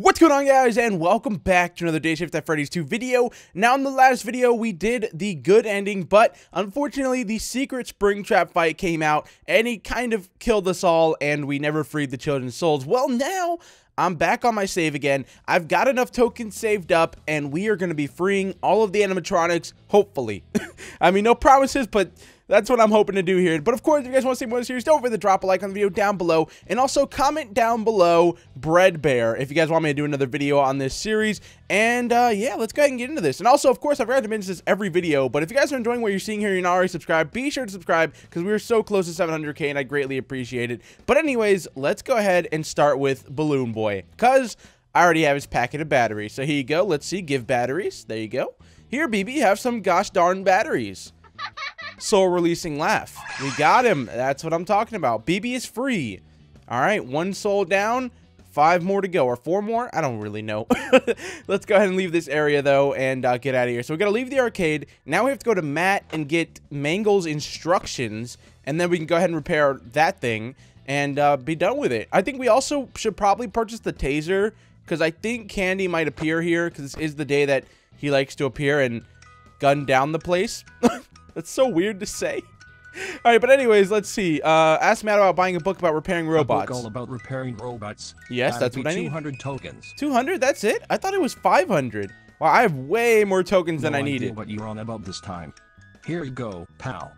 What's going on guys and welcome back to another Dayshift at Freddy's 2 video. Now in the last video we did the good ending but unfortunately the secret Springtrap fight came out and he kind of killed us all and we never freed the children's souls. Well now I'm back on my save again. I've got enough tokens saved up and we are going to be freeing all of the animatronics hopefully. I mean no promises but that's what I'm hoping to do here. But of course, if you guys want to see more of the series, don't forget to drop a like on the video down below. And also comment down below, Fredbear, if you guys want me to do another video on this series. And uh, yeah, let's go ahead and get into this. And also, of course, I've forgot to mention this every video, but if you guys are enjoying what you're seeing here and you're not already subscribed, be sure to subscribe because we're so close to 700k and I greatly appreciate it. But anyways, let's go ahead and start with Balloon Boy because I already have his packet of batteries. So here you go. Let's see. Give batteries. There you go. Here, BB, have some gosh darn batteries soul releasing laugh. We got him. That's what I'm talking about. BB is free. All right, one soul down. Five more to go, or four more? I don't really know. Let's go ahead and leave this area, though, and uh, get out of here. So we got to leave the arcade. Now we have to go to Matt and get Mangle's instructions, and then we can go ahead and repair that thing and uh, be done with it. I think we also should probably purchase the taser, because I think Candy might appear here, because this is the day that he likes to appear and gun down the place. That's so weird to say. All right, but anyways, let's see. Uh, ask Matt about buying a book about repairing robots. A book all about repairing robots. Yes, that's what I need. 200 tokens. 200? That's it? I thought it was 500. Wow, I have way more tokens no than I needed. What you're on about this time? Here you go, pal.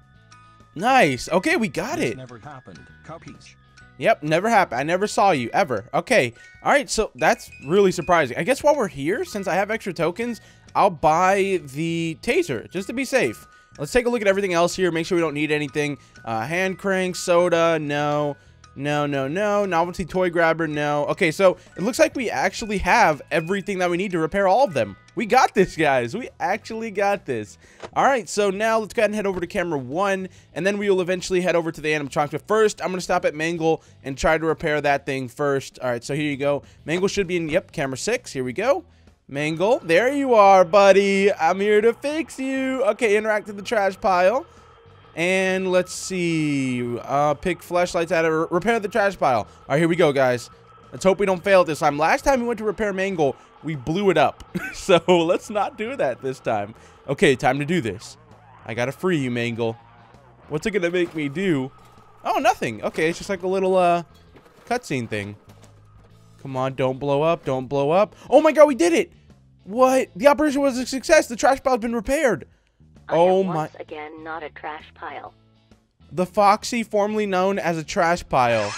Nice. Okay, we got this it. Never happened. Cowpeach. Yep, never happened. I never saw you ever. Okay. All right, so that's really surprising. I guess while we're here, since I have extra tokens, I'll buy the taser just to be safe. Let's take a look at everything else here. Make sure we don't need anything. Uh, hand crank, soda, no. No, no, no. Novelty toy grabber, no. Okay, so it looks like we actually have everything that we need to repair all of them. We got this, guys. We actually got this. All right, so now let's go ahead and head over to camera one, and then we will eventually head over to the animatronics. But first, I'm going to stop at Mangle and try to repair that thing first. All right, so here you go. Mangle should be in, yep, camera six. Here we go. Mangle, there you are, buddy. I'm here to fix you. Okay, interact with the trash pile. And let's see. Uh, pick flashlights out of repair the trash pile. All right, here we go, guys. Let's hope we don't fail this time. Last time we went to repair Mangle, we blew it up. so let's not do that this time. Okay, time to do this. I gotta free you, Mangle. What's it gonna make me do? Oh, nothing. Okay, it's just like a little uh cutscene thing. Come on, don't blow up. Don't blow up. Oh my god, we did it! What? The operation was a success. The trash pile's been repaired. I oh am my. once again not a trash pile. The Foxy, formerly known as a trash pile.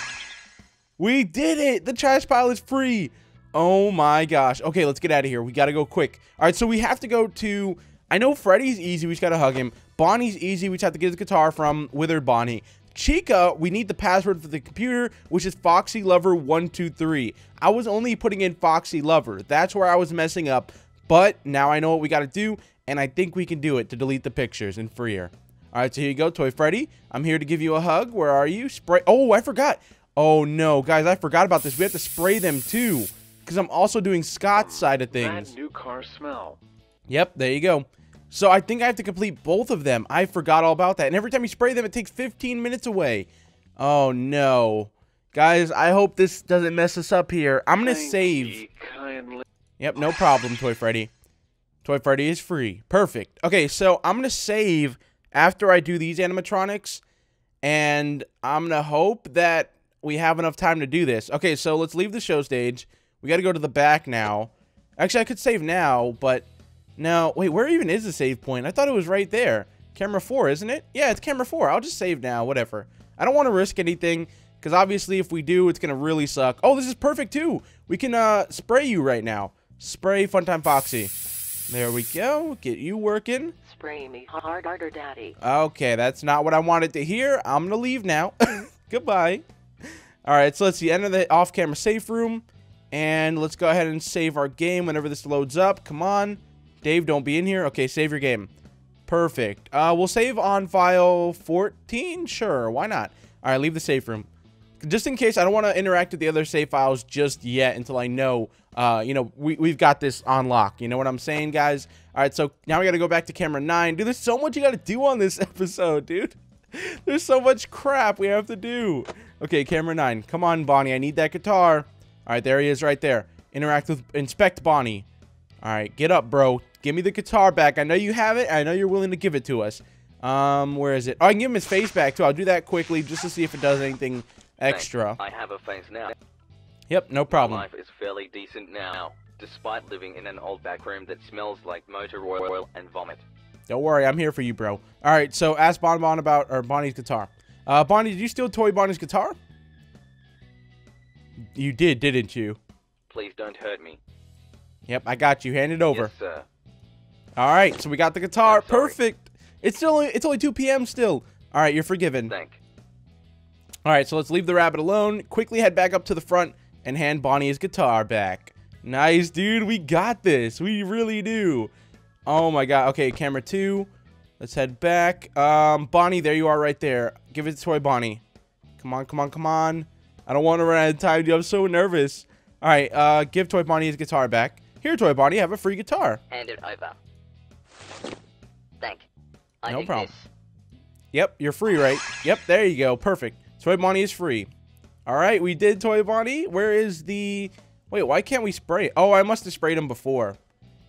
We did it! The trash pile is free. Oh my gosh. Okay, let's get out of here. We gotta go quick. All right, so we have to go to... I know Freddy's easy. We just gotta hug him. Bonnie's easy. We just have to get his guitar from Withered Bonnie. Chica, we need the password for the computer, which is Foxy Lover 123. I was only putting in Foxy Lover. That's where I was messing up. But now I know what we got to do, and I think we can do it to delete the pictures and free her. All right, so here you go, Toy Freddy. I'm here to give you a hug. Where are you? Spray. Oh, I forgot. Oh, no. Guys, I forgot about this. We have to spray them, too, because I'm also doing Scott's side of things. Bad new car smell. Yep, there you go. So I think I have to complete both of them. I forgot all about that. And every time you spray them, it takes 15 minutes away. Oh, no. Guys, I hope this doesn't mess us up here. I'm going to save. Yep, no problem, Toy Freddy. Toy Freddy is free. Perfect. Okay, so I'm going to save after I do these animatronics. And I'm going to hope that we have enough time to do this. Okay, so let's leave the show stage. We got to go to the back now. Actually, I could save now, but... No, wait, where even is the save point? I thought it was right there. Camera 4, isn't it? Yeah, it's camera 4. I'll just save now, whatever. I don't want to risk anything, because obviously if we do, it's going to really suck. Oh, this is perfect, too. We can uh, spray you right now. Spray Funtime Foxy. There we go. Get you working. Spray me hard harder, daddy. Okay, that's not what I wanted to hear. I'm going to leave now. Goodbye. All right, so let's see. Enter the off-camera safe room. And let's go ahead and save our game whenever this loads up. Come on. Dave, don't be in here. Okay, save your game. Perfect. Uh, we'll save on file 14? Sure, why not? All right, leave the safe room. Just in case, I don't want to interact with the other save files just yet until I know, uh, you know, we, we've got this on lock. You know what I'm saying, guys? All right, so now we got to go back to camera 9. Dude, there's so much you got to do on this episode, dude. There's so much crap we have to do. Okay, camera 9. Come on, Bonnie. I need that guitar. All right, there he is right there. interact with inspect Bonnie. All right, get up, bro. Give me the guitar back. I know you have it. I know you're willing to give it to us. Um, where is it? Oh, I can give him his face back too. I'll do that quickly just to see if it does anything extra. I have a face now. Yep, no problem. Life is fairly decent now, despite living in an old back room that smells like motor oil and vomit. Don't worry, I'm here for you, bro. All right, so ask Bon Bon about or Bonnie's guitar. Uh, Bonnie, did you steal Toy Bonnie's guitar? You did, didn't you? Please don't hurt me. Yep, I got you. Hand it over. Yes. All right, so we got the guitar. Perfect. It's still only, it's only 2 p.m. still. All right, you're forgiven. Thank. All right, so let's leave the rabbit alone. Quickly head back up to the front and hand Bonnie his guitar back. Nice, dude. We got this. We really do. Oh my god. Okay, camera two. Let's head back. Um, Bonnie, there you are right there. Give it to Toy Bonnie. Come on, come on, come on. I don't want to run out of time, dude. I'm so nervous. All right, uh, give Toy Bonnie his guitar back. Here, Toy Bonnie, have a free guitar. Hand it over. Thank. I No problem. this. Yep, you're free, right? Yep, there you go. Perfect. Toy Bonnie is free. All right, we did Toy Bonnie. Where is the... Wait, why can't we spray? Oh, I must have sprayed him before.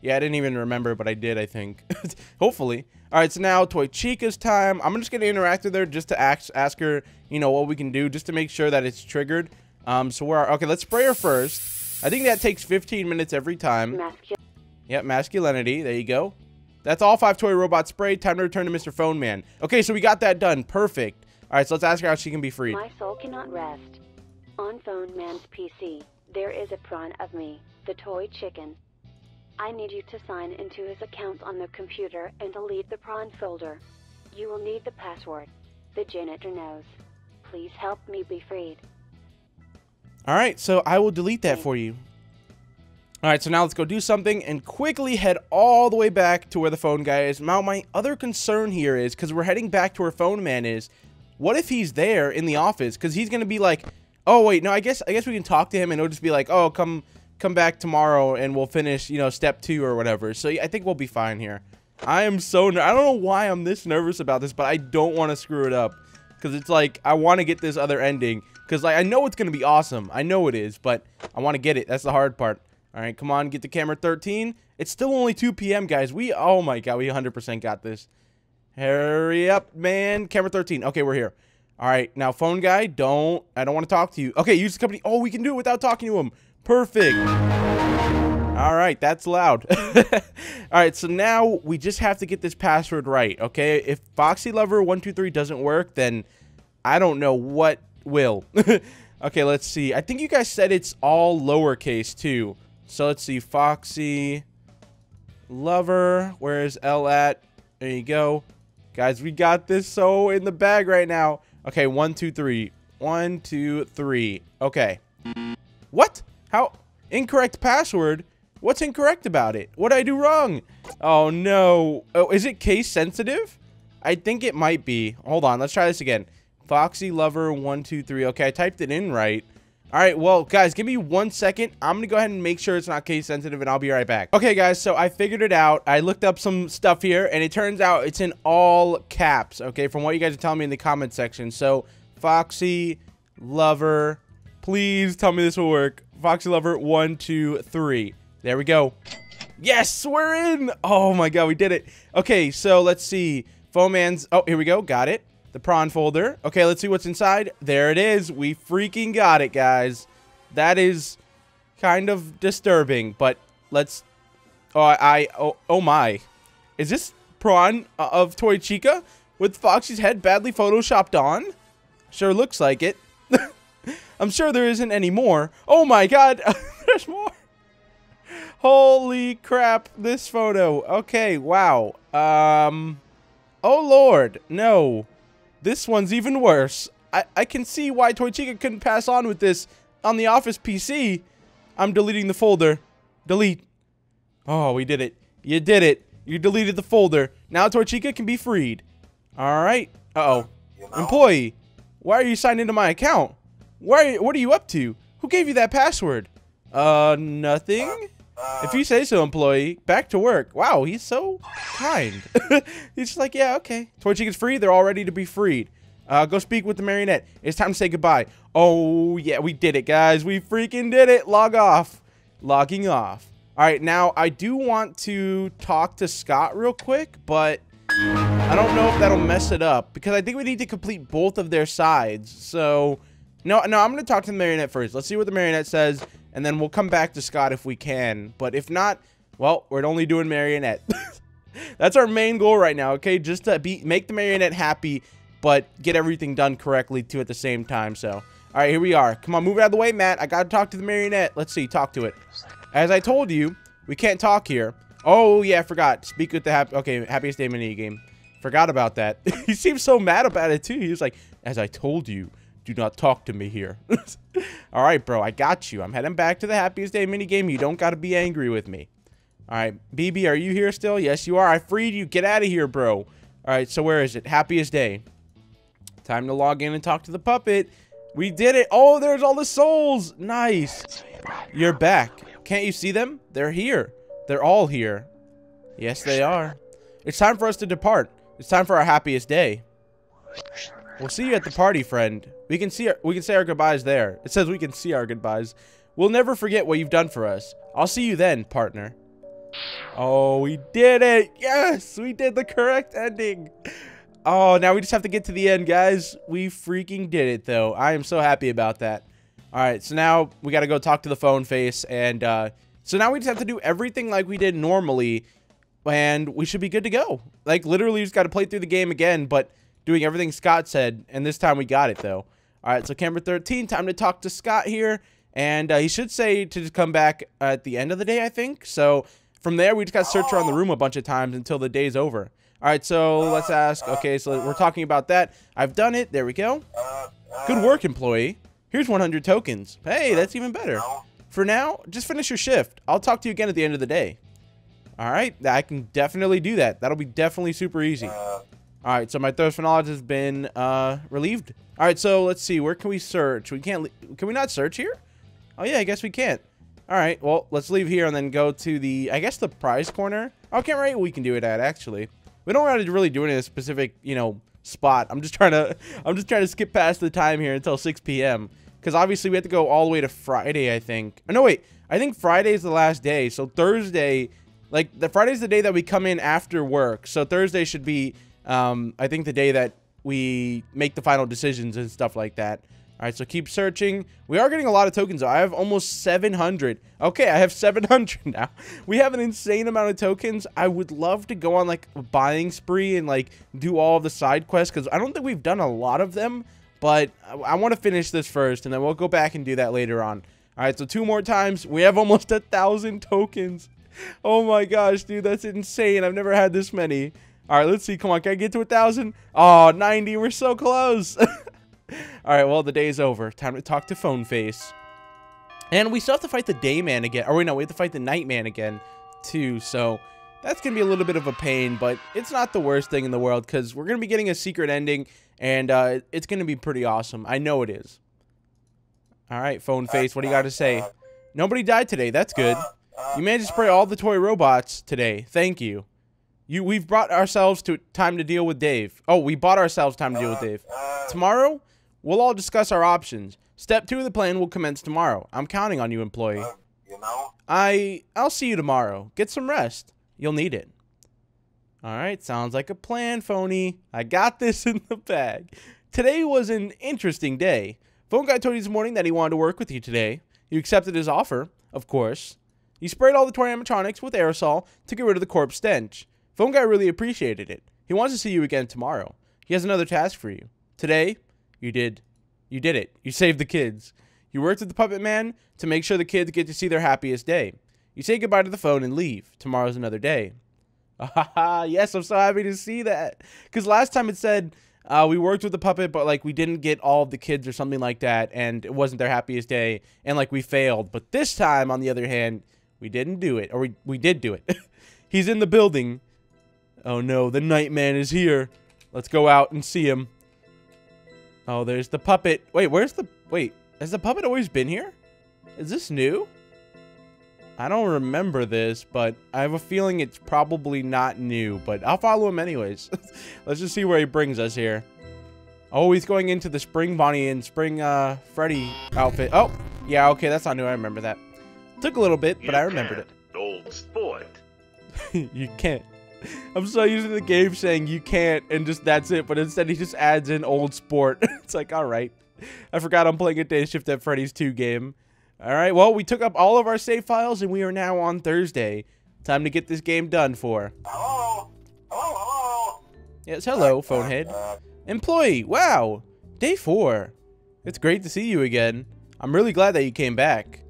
Yeah, I didn't even remember, but I did, I think. Hopefully. All right, so now Toy Chica's time. I'm just going to interact with her just to ask, ask her, you know, what we can do just to make sure that it's triggered. Um, so we're... Okay, let's spray her first. I think that takes 15 minutes every time. Masculine. Yep, masculinity. There you go. That's all five toy robots sprayed. Time to return to Mr. Phone Man. Okay, so we got that done. Perfect. All right, so let's ask her how she can be freed. My soul cannot rest. On Phone Man's PC, there is a prawn of me, the toy chicken. I need you to sign into his account on the computer and delete the prawn folder. You will need the password. The janitor knows. Please help me be freed. All right, so I will delete that for you. All right, so now let's go do something and quickly head all the way back to where the phone guy is. Now, my other concern here is because we're heading back to where phone man is. What if he's there in the office? Because he's gonna be like, "Oh wait, no, I guess I guess we can talk to him and it'll just be like, oh, come come back tomorrow and we'll finish, you know, step two or whatever." So I think we'll be fine here. I am so ner- I don't know why I'm this nervous about this, but I don't want to screw it up because it's like I want to get this other ending because like I know it's gonna be awesome. I know it is, but I want to get it. That's the hard part. All right, come on, get the camera 13. It's still only 2 p.m., guys. We oh my god, we 100% got this. Hurry up, man. Camera 13. Okay, we're here. All right, now phone guy, don't I don't want to talk to you. Okay, use the company. Oh, we can do it without talking to him. Perfect. All right, that's loud. All right, so now we just have to get this password right, okay? If Foxy Lover 123 doesn't work, then I don't know what will. okay, let's see. I think you guys said it's all lowercase too. So let's see. Foxy Lover. Where's L at? There you go. Guys, we got this so in the bag right now. Okay, one, two, three. One, two, three. Okay. What? How? Incorrect password? What's incorrect about it? What did I do wrong? Oh, no. Oh, is it case sensitive? I think it might be. Hold on. Let's try this again. Foxy Lover 123. Okay, I typed it in right. All right, well, guys, give me one second. I'm going to go ahead and make sure it's not case sensitive, and I'll be right back. Okay, guys, so I figured it out. I looked up some stuff here, and it turns out it's in all caps, okay, from what you guys are telling me in the comment section. So, Foxy Lover, please tell me this will work. Foxy Lover, one, two, three. There we go. Yes, we're in. Oh my god, we did it. Okay, so let's see. Foman's. Oh, here we go. Got it. The prawn folder. Okay, let's see what's inside. There it is. We freaking got it, guys. That is kind of disturbing, but let's. Oh, I. Oh, oh my. Is this prawn uh, of Toy Chica with Foxy's head badly photoshopped on? Sure looks like it. I'm sure there isn't any more. Oh my god, there's more. Holy crap, this photo. Okay, wow. Um, oh lord, no. This one's even worse. I, I can see why Toy Chica couldn't pass on with this on the Office PC. I'm deleting the folder. Delete. Oh, we did it. You did it. You deleted the folder. Now Toy Chica can be freed. All right. Uh-oh. Employee, why are you signed into my account? Why? What are you up to? Who gave you that password? Uh, nothing. If you say so, employee. Back to work. Wow, he's so kind. he's just like, yeah, okay. Toy Chicken's free. They're all ready to be freed. Uh, go speak with the marionette. It's time to say goodbye. Oh, yeah, we did it, guys. We freaking did it. Log off. logging off. All right, now I do want to talk to Scott real quick, but I don't know if that'll mess it up because I think we need to complete both of their sides. So, no, no, I'm going to talk to the marionette first. Let's see what the marionette says, and then we'll come back to Scott if we can. But if not, well, we're only doing marionette. That's our main goal right now, okay? Just to be make the marionette happy, but get everything done correctly too at the same time. So, all right, here we are. Come on, move out of the way, Matt. I got to talk to the marionette. Let's see, talk to it. As I told you, we can't talk here. Oh, yeah, I forgot. Speak with the happy... Okay, happiest day mini game. Forgot about that. he seems so mad about it, too. He was like, as I told you, do not talk to me here. All right, bro, I got you. I'm heading back to the happiest day mini game. You don't got to be angry with me. All right, BB, are you here still? Yes, you are. I freed you. Get out of here, bro. All right, so where is it? Happiest day. Time to log in and talk to the puppet. We did it. Oh, there's all the souls. Nice. You're back. Can't you see them? They're here. They're all here. Yes, they are. It's time for us to depart. It's time for our happiest day. We'll see you at the party, friend. We can see our, we can say our goodbyes there. It says we can see our goodbyes. We'll never forget what you've done for us. I'll see you then, partner. Oh, we did it. Yes, we did the correct ending. Oh, now we just have to get to the end, guys. We freaking did it, though. I am so happy about that. All right, so now we got to go talk to the phone face. And uh, so now we just have to do everything like we did normally. And we should be good to go. Like, literally, just got to play through the game again, but doing everything Scott said. And this time we got it, though. All right, so camera 13, time to talk to Scott here. And uh, he should say to just come back at the end of the day, I think. So from there, we just got to search around the room a bunch of times until the day's over. All right, so let's ask. Okay, so we're talking about that. I've done it. There we go. Good work, employee. Here's 100 tokens. Hey, that's even better. For now, just finish your shift. I'll talk to you again at the end of the day. All right, I can definitely do that. That'll be definitely super easy. All right, so my thirst for knowledge has been uh, relieved. All right, so let's see. Where can we search? We can't. Can we not search here? Oh yeah, I guess we can't. All right, well, let's leave here and then go to the, I guess, the prize corner. Oh, can't right, we can do it at, actually. We don't have to really do it in a specific, you know, spot. I'm just trying to, I'm just trying to skip past the time here until 6 p.m. Because obviously we have to go all the way to Friday, I think. Oh, no, wait. I think Friday is the last day. So Thursday, like, the Friday's the day that we come in after work. So Thursday should be, um, I think, the day that we make the final decisions and stuff like that. All right, so keep searching. We are getting a lot of tokens. I have almost 700. Okay, I have 700 now. We have an insane amount of tokens. I would love to go on, like, a buying spree and, like, do all of the side quests, because I don't think we've done a lot of them, but I, I want to finish this first, and then we'll go back and do that later on. All right, so two more times. We have almost a thousand tokens. Oh, my gosh, dude, that's insane. I've never had this many. All right, let's see. Come on, can I get to a thousand? Oh, 90. We're so close. All right, well, the day's over. Time to talk to Phone Face. And we still have to fight the Dayman again. Or wait, no, we have to fight the Nightman again, too. So that's going to be a little bit of a pain, but it's not the worst thing in the world because we're going to be getting a secret ending, and uh, it's going to be pretty awesome. I know it is. All right, Phone Face, what do you got to say? Nobody died today. That's good. You managed to spray all the toy robots today. Thank you. You, we've brought ourselves to time to deal with Dave. Oh, we bought ourselves time to deal with Dave. Tomorrow, We'll all discuss our options. Step two of the plan will commence tomorrow. I'm counting on you, employee. Uh, you know? I I'll see you tomorrow. Get some rest. You'll need it. All right, sounds like a plan, phony. I got this in the bag. Today was an interesting day. Phone guy told you this morning that he wanted to work with you today. You accepted his offer, of course. You sprayed all the toy animatronics with aerosol to get rid of the corpse stench. Phone guy really appreciated it. He wants to see you again tomorrow. He has another task for you. Today, you did. You did it. You saved the kids. You worked with the puppet man to make sure the kids get to see their happiest day. You say goodbye to the phone and leave. Tomorrow's another day. Ah, yes, I'm so happy to see that. Because last time it said uh, we worked with the puppet, but like we didn't get all of the kids or something like that, and it wasn't their happiest day, and like we failed. But this time, on the other hand, we didn't do it, or we, we did do it. He's in the building. Oh no, the Nightman is here. Let's go out and see him. Oh, there's the puppet. Wait, where's the... Wait, has the puppet always been here? Is this new? I don't remember this, but I have a feeling it's probably not new, but I'll follow him anyways. Let's just see where he brings us here. Oh, he's going into the Spring Bonnie and Spring uh, Freddy outfit. Oh, yeah, okay, that's not new. I remember that. Took a little bit, but I remembered it. Old sport. you can't. I'm so used to the game saying you can't and just that's it, but instead he just adds in old sport. it's like, all right. I forgot I'm playing a Dayshift at Freddy's 2 game. All right, well, we took up all of our save files and we are now on Thursday. Time to get this game done for. Hello? Hello, hello? Yes, hello, phonehead. Employee, wow. Day 4. It's great to see you again. I'm really glad that you came back.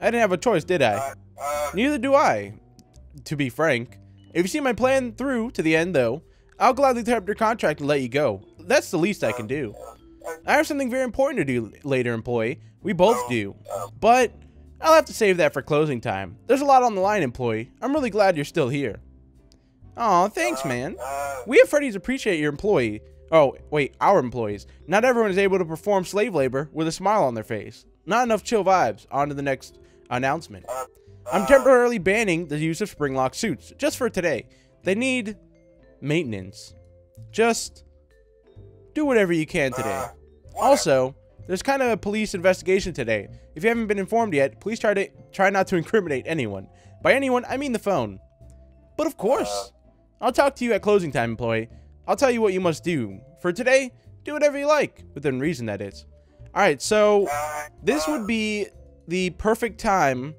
I didn't have a choice, did I? Uh, uh, Neither do I, to be frank. If you see my plan through to the end, though, I'll gladly tear up your contract and let you go. That's the least I can do. I have something very important to do later, employee. We both do. But I'll have to save that for closing time. There's a lot on the line, employee. I'm really glad you're still here. Aw, thanks, man. We at Freddy's appreciate your employee. Oh, wait, our employees. Not everyone is able to perform slave labor with a smile on their face. Not enough chill vibes. On to the next announcement. I'm temporarily banning the use of springlock suits, just for today. They need maintenance. Just do whatever you can today. Also, there's kind of a police investigation today. If you haven't been informed yet, please try to try not to incriminate anyone. By anyone, I mean the phone. But of course, I'll talk to you at closing time, employee. I'll tell you what you must do. For today, do whatever you like, within reason that is. Alright, so this would be the perfect time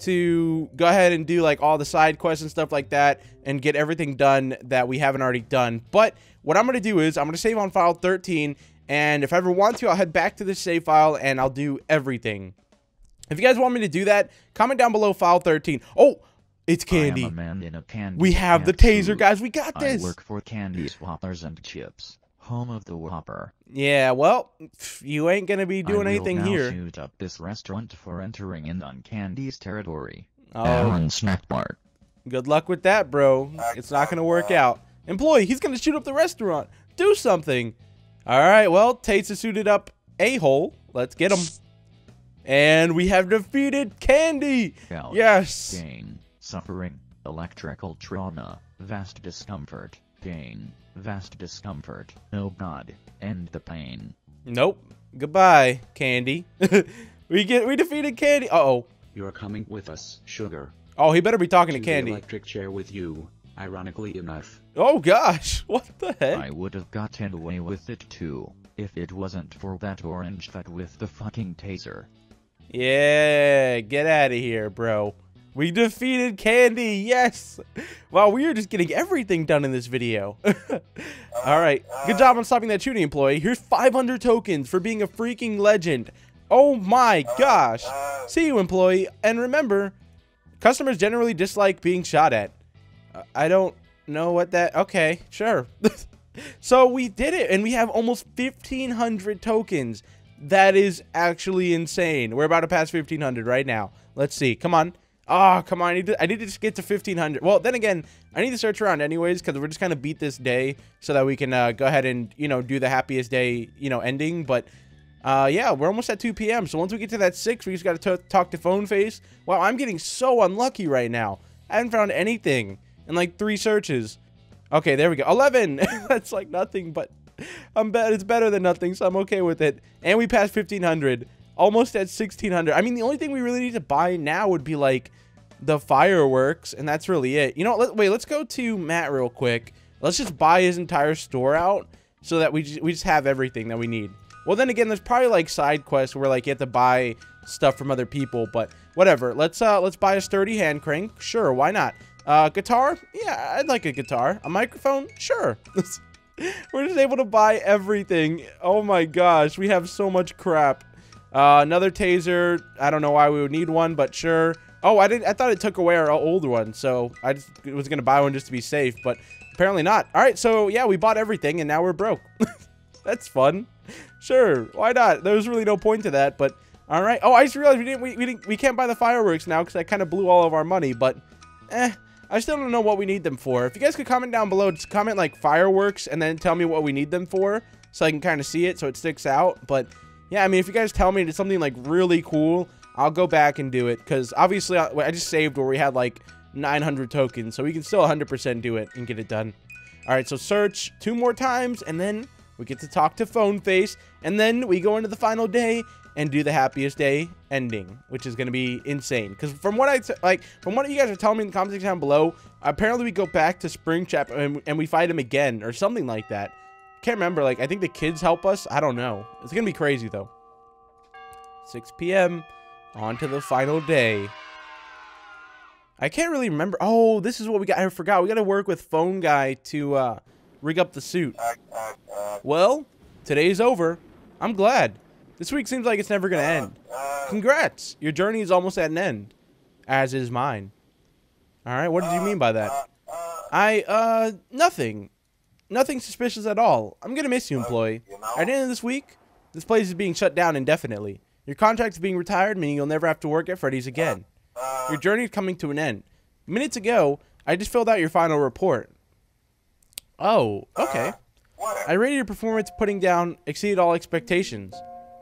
to go ahead and do like all the side quests and stuff like that and get everything done that we haven't already done. But what I'm going to do is I'm going to save on file 13 and if I ever want to, I'll head back to the save file and I'll do everything. If you guys want me to do that, comment down below file 13. Oh, it's Candy. I am a man in a candy We have the taser, guys. We got I this. work for Candy Swappers and Chips, home of the Whopper. Yeah, well, you ain't going to be I doing will anything now here. shoot up this restaurant for entering in on Candy's territory. Oh, Aaron Snack Bar. good luck with that, bro. It's not going to work out. Employee, he's going to shoot up the restaurant. Do something. All right, well, Tate's a suited up a-hole. Let's get him. And we have defeated Candy. Yes. Pain, suffering, electrical trauma, vast discomfort, pain, vast discomfort. Oh god, end the pain. Nope. Goodbye, Candy. we get we defeated Candy. Uh-oh. You're coming with us, Sugar. Oh, he better be talking to the Candy. electric chair with you, ironically enough. Oh gosh. What the heck? I would have gotten away with it too, if it wasn't for that orange fat with the fucking taser. Yeah, get out of here, bro. We defeated Candy, yes! Wow, we are just getting everything done in this video. Alright, good job on stopping that shooting, employee. Here's 500 tokens for being a freaking legend. Oh my gosh. See you, employee. And remember, customers generally dislike being shot at. I don't know what that... Okay, sure. so we did it, and we have almost 1,500 tokens. That is actually insane. We're about to pass 1,500 right now. Let's see. Come on. Oh, come on. I need, to, I need to just get to 1,500. Well, then again, I need to search around anyways because we're just kind of beat this day so that we can uh, go ahead and, you know, do the happiest day, you know, ending. But, uh, yeah, we're almost at 2 p.m. So once we get to that 6, we just got to talk to Phone Face. Wow, I'm getting so unlucky right now. I haven't found anything in like three searches. Okay, there we go. 11. That's like nothing, but I'm bet it's better than nothing, so I'm okay with it. And we passed 1500, almost at 1600. I mean, the only thing we really need to buy now would be like the fireworks, and that's really it. You know, let, wait, let's go to Matt real quick. Let's just buy his entire store out so that we just, we just have everything that we need. Well, then again, there's probably like side quests where like you have to buy stuff from other people, but whatever. Let's uh let's buy a sturdy hand crank. Sure, why not? Uh, guitar? Yeah, I'd like a guitar. A microphone? Sure. We're just able to buy everything. Oh my gosh, we have so much crap. Uh, another taser. I don't know why we would need one, but sure. Oh, I didn't. I thought it took away our old one, so I just was gonna buy one just to be safe, but apparently not. All right, so yeah, we bought everything, and now we're broke. That's fun. Sure, why not? There was really no point to that, but all right. Oh, I just realized we didn't. We, we didn't. We can't buy the fireworks now because I kind of blew all of our money, but eh. I still don't know what we need them for. If you guys could comment down below, just comment like fireworks and then tell me what we need them for so I can kind of see it so it sticks out. But yeah, I mean, if you guys tell me it's something like really cool, I'll go back and do it because obviously I, I just saved where we had like 900 tokens, so we can still 100% do it and get it done. All right, so search two more times and then we get to talk to Phone Face and then we go into the final day and do the happiest day ending, which is going to be insane. Because from what I like, from what you guys are telling me in the comments down below, apparently we go back to Springtrap and, and we fight him again or something like that. Can't remember. Like I think the kids help us. I don't know. It's gonna be crazy though. 6 p.m. On to the final day. I can't really remember. Oh, this is what we got. I forgot. We got to work with Phone Guy to uh, rig up the suit. Well, today's over. I'm glad. This week seems like it's never going to end. Congrats. Your journey is almost at an end. As is mine. All right, what did you mean by that? I, uh, nothing. Nothing suspicious at all. I'm going to miss you, employee. At the end of this week, this place is being shut down indefinitely. Your contract is being retired, meaning you'll never have to work at Freddy's again. Your journey is coming to an end. Minutes ago, I just filled out your final report. Oh, okay. I rated your performance putting down exceeded all expectations.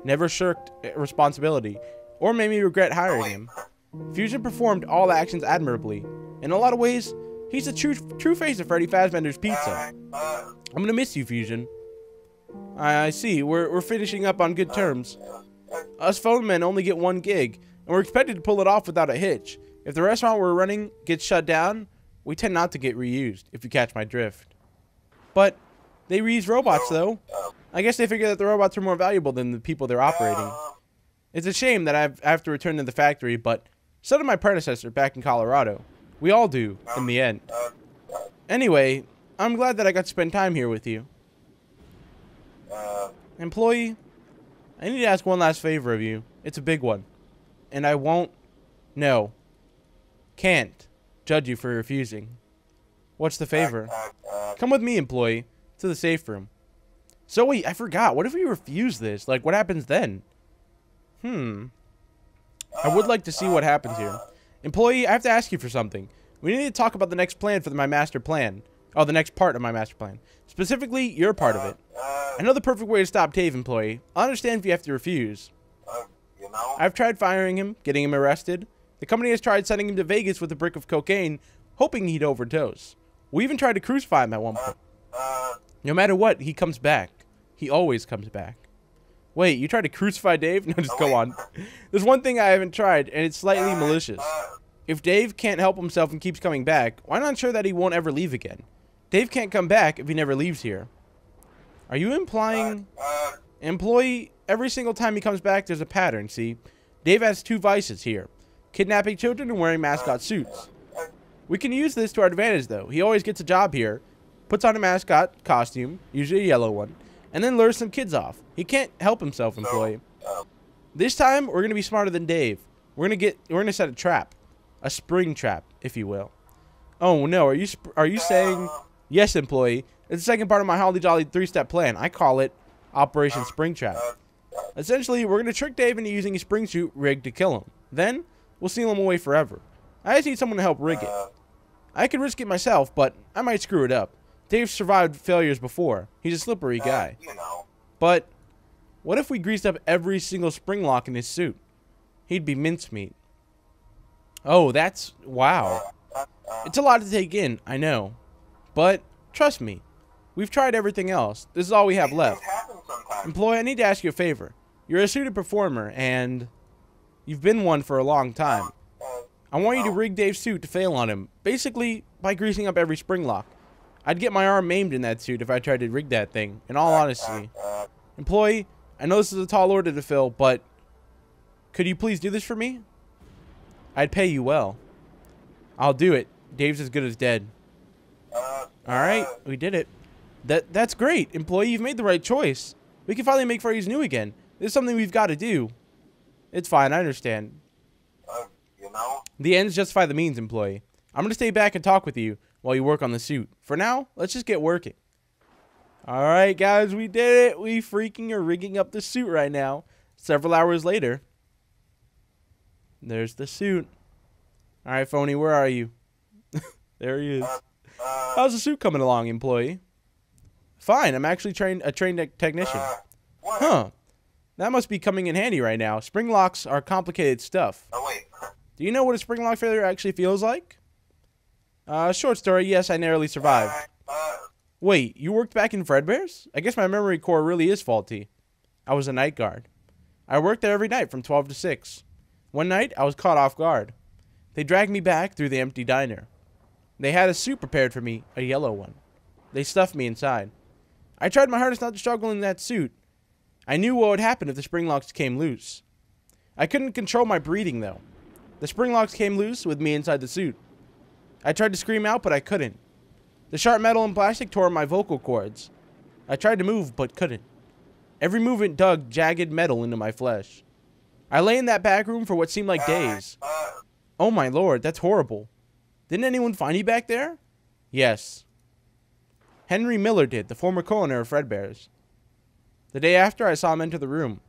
Never shirked eh, responsibility, or made me regret hiring him. Fusion performed all actions admirably. In a lot of ways, he's the true true face of Freddy Fazbear's Pizza. I'm gonna miss you, Fusion. I, I see. We're we're finishing up on good terms. Us phone men only get one gig, and we're expected to pull it off without a hitch. If the restaurant we're running gets shut down, we tend not to get reused, if you catch my drift. But they reuse robots, though. I guess they figure that the robots are more valuable than the people they're operating. It's a shame that I've, I have to return to the factory, but so did my predecessor back in Colorado. We all do, in the end. Anyway, I'm glad that I got to spend time here with you. Employee, I need to ask one last favor of you. It's a big one. And I won't, no, can't judge you for refusing. What's the favor? Come with me, employee, to the safe room. So wait, I forgot. What if we refuse this? Like, what happens then? Hmm. I would like to see what happens here. Employee, I have to ask you for something. We need to talk about the next plan for my master plan. Oh, the next part of my master plan. Specifically, your part of uh, it. Uh, I know the perfect way to stop Dave, employee. I understand if you have to refuse. Uh, I've tried firing him, getting him arrested. The company has tried sending him to Vegas with a brick of cocaine, hoping he'd overdose. We even tried to crucify him at one point. No matter what, he comes back. He always comes back. Wait, you tried to crucify Dave? No, just go on. There's one thing I haven't tried, and it's slightly malicious. Uh, if Dave can't help himself and keeps coming back, why not ensure that he won't ever leave again? Dave can't come back if he never leaves here. Are you implying... Uh, uh, employee, every single time he comes back, there's a pattern, see? Dave has two vices here. Kidnapping children and wearing mascot suits. We can use this to our advantage, though. He always gets a job here, puts on a mascot costume, usually a yellow one, and then lure some kids off. He can't help himself, employee. Um, this time, we're gonna be smarter than Dave. We're gonna get, we're gonna set a trap, a spring trap, if you will. Oh no, are you are you uh, saying yes, employee? It's the second part of my Holly Jolly three-step plan. I call it Operation uh, Spring Trap. Uh, Essentially, we're gonna trick Dave into using a spring suit rig to kill him. Then we'll seal him away forever. I just need someone to help rig it. I could risk it myself, but I might screw it up. Dave survived failures before. He's a slippery guy. But what if we greased up every single spring lock in his suit? He'd be mincemeat. Oh, that's wow. It's a lot to take in, I know. But trust me, we've tried everything else. This is all we have left. Employee, I need to ask you a favor. You're a suited performer, and you've been one for a long time. I want you to rig Dave's suit to fail on him, basically by greasing up every spring lock. I'd get my arm maimed in that suit if I tried to rig that thing, in all honesty. Employee, I know this is a tall order to fill, but could you please do this for me? I'd pay you well. I'll do it. Dave's as good as dead. Alright, we did it. That That's great. Employee, you've made the right choice. We can finally make Freddy's new again. This is something we've got to do. It's fine, I understand. Uh, you know. The ends justify the means, employee. I'm going to stay back and talk with you while you work on the suit. For now, let's just get working. Alright, guys, we did it. We freaking are rigging up the suit right now. Several hours later. There's the suit. Alright, phony, where are you? there he is. How's the suit coming along, employee? Fine, I'm actually trained a trained technician. Huh. That must be coming in handy right now. Spring locks are complicated stuff. Oh, Do you know what a spring lock failure actually feels like? Uh, short story, yes, I narrowly survived. Wait, you worked back in Fredbear's? I guess my memory core really is faulty. I was a night guard. I worked there every night from 12 to 6. One night, I was caught off guard. They dragged me back through the empty diner. They had a suit prepared for me, a yellow one. They stuffed me inside. I tried my hardest not to struggle in that suit. I knew what would happen if the spring locks came loose. I couldn't control my breathing, though. The spring locks came loose with me inside the suit. I tried to scream out, but I couldn't. The sharp metal and plastic tore my vocal cords. I tried to move, but couldn't. Every movement dug jagged metal into my flesh. I lay in that back room for what seemed like days. Oh my lord, that's horrible. Didn't anyone find you back there? Yes. Henry Miller did, the former coroner of Fredbear's. The day after, I saw him enter the room.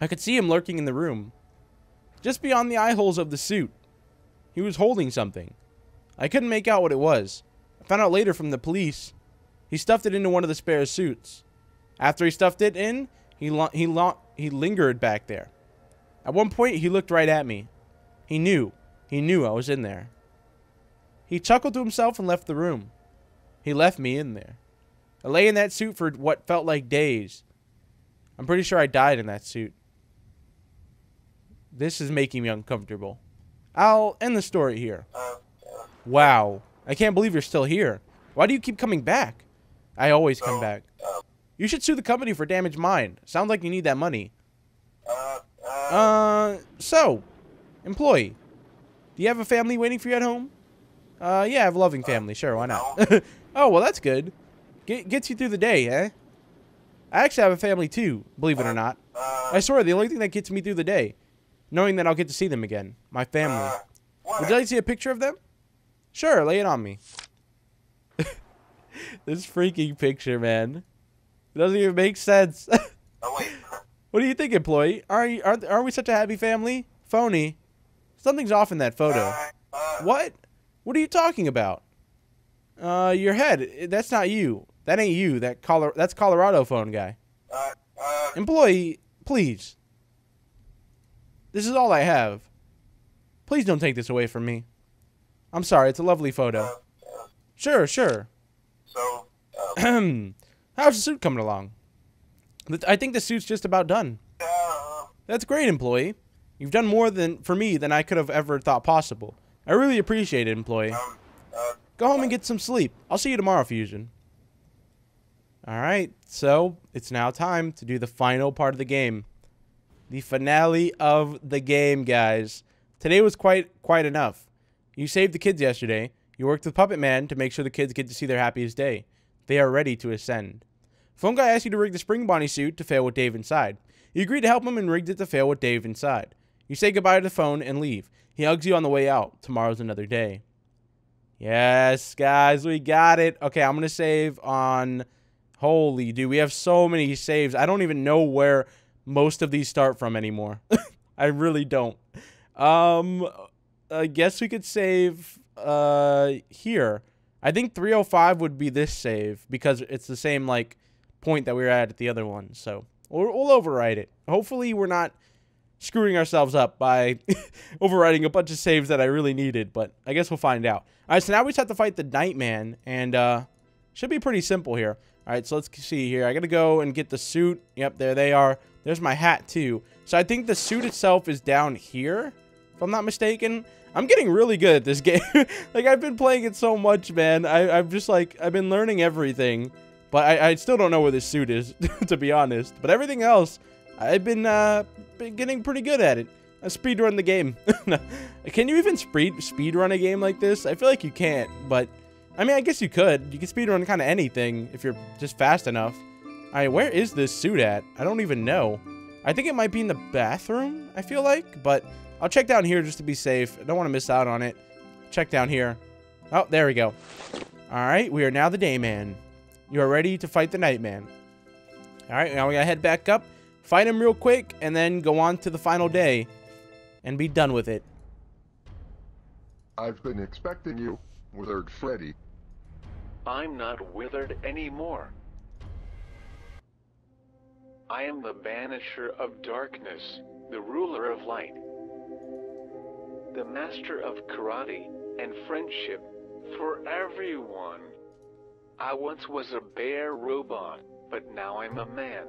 I could see him lurking in the room, just beyond the eye holes of the suit. He was holding something. I couldn't make out what it was. I found out later from the police. He stuffed it into one of the spare suits. After he stuffed it in, he he he lingered back there. At one point, he looked right at me. He knew. He knew I was in there. He chuckled to himself and left the room. He left me in there. I lay in that suit for what felt like days. I'm pretty sure I died in that suit. This is making me uncomfortable. I'll end the story here. Uh, Wow. I can't believe you're still here. Why do you keep coming back? I always come uh, back. Uh, you should sue the company for damaged mind. Sounds like you need that money. Uh, uh, so, employee, do you have a family waiting for you at home? Uh, yeah, I have a loving family. Sure, why not? oh, well, that's good. Get, gets you through the day, eh? I actually have a family too, believe it or not. I swear, the only thing that gets me through the day, knowing that I'll get to see them again, my family. Would you like to see a picture of them? Sure, lay it on me. this freaking picture, man. It doesn't even make sense. Oh, what do you think, employee? Are you, are are we such a happy family? Phony. Something's off in that photo. Uh, what? What are you talking about? Uh, your head. That's not you. That ain't you. That Colo- that's Colorado phone guy. Uh, uh, employee, please. This is all I have. Please don't take this away from me. I'm sorry. It's a lovely photo. Uh, sure, sure. So, How's the suit coming along? I think the suit's just about done. That's great, employee. You've done more than for me than I could have ever thought possible. I really appreciate it, employee. Um, uh, Go home and uh, get some sleep. I'll see you tomorrow, Fusion. Alright, so it's now time to do the final part of the game. The finale of the game, guys. Today was quite quite enough. You saved the kids yesterday. You worked with Puppet Man to make sure the kids get to see their happiest day. They are ready to ascend. Phone guy asked you to rig the Spring Bonnie suit to fail with Dave inside. You agreed to help him and rigged it to fail with Dave inside. You say goodbye to the phone and leave. He hugs you on the way out. Tomorrow's another day. Yes, guys, we got it. Okay, I'm going to save on. Holy dude, we have so many saves. I don't even know where most of these start from anymore. I really don't. Um, I guess we could save uh here. I think 305 would be this save because it's the same like point that we were at at the other one. So we'll, we'll overwrite it. Hopefully we're not screwing ourselves up by overwriting a bunch of saves that I really needed, but I guess we'll find out. All right, so now we just have to fight the Nightman, and uh, should be pretty simple here. All right, so let's see here. I got to go and get the suit. Yep, there they are. There's my hat, too. So I think the suit itself is down here, if I'm not mistaken. I'm getting really good at this game. like, I've been playing it so much, man. I, I'm just, like, I've been learning everything. But I, I still don't know where this suit is, to be honest. But everything else, I've been, uh, been getting pretty good at it. I speedrun the game. can you even speed speedrun a game like this? I feel like you can't, but I mean, I guess you could. You can speedrun kind of anything if you're just fast enough. All right, where is this suit at? I don't even know. I think it might be in the bathroom, I feel like, but I'll check down here just to be safe. I don't want to miss out on it. Check down here. Oh, there we go. All right, we are now the Dayman. You are ready to fight the Nightman. All right, now we gotta head back up, fight him real quick, and then go on to the final day and be done with it. I've been expecting you, Withered Freddy. I'm not withered anymore. I am the banisher of darkness, the ruler of light, the master of karate and friendship for everyone. I once was a bear robot, but now I'm a man.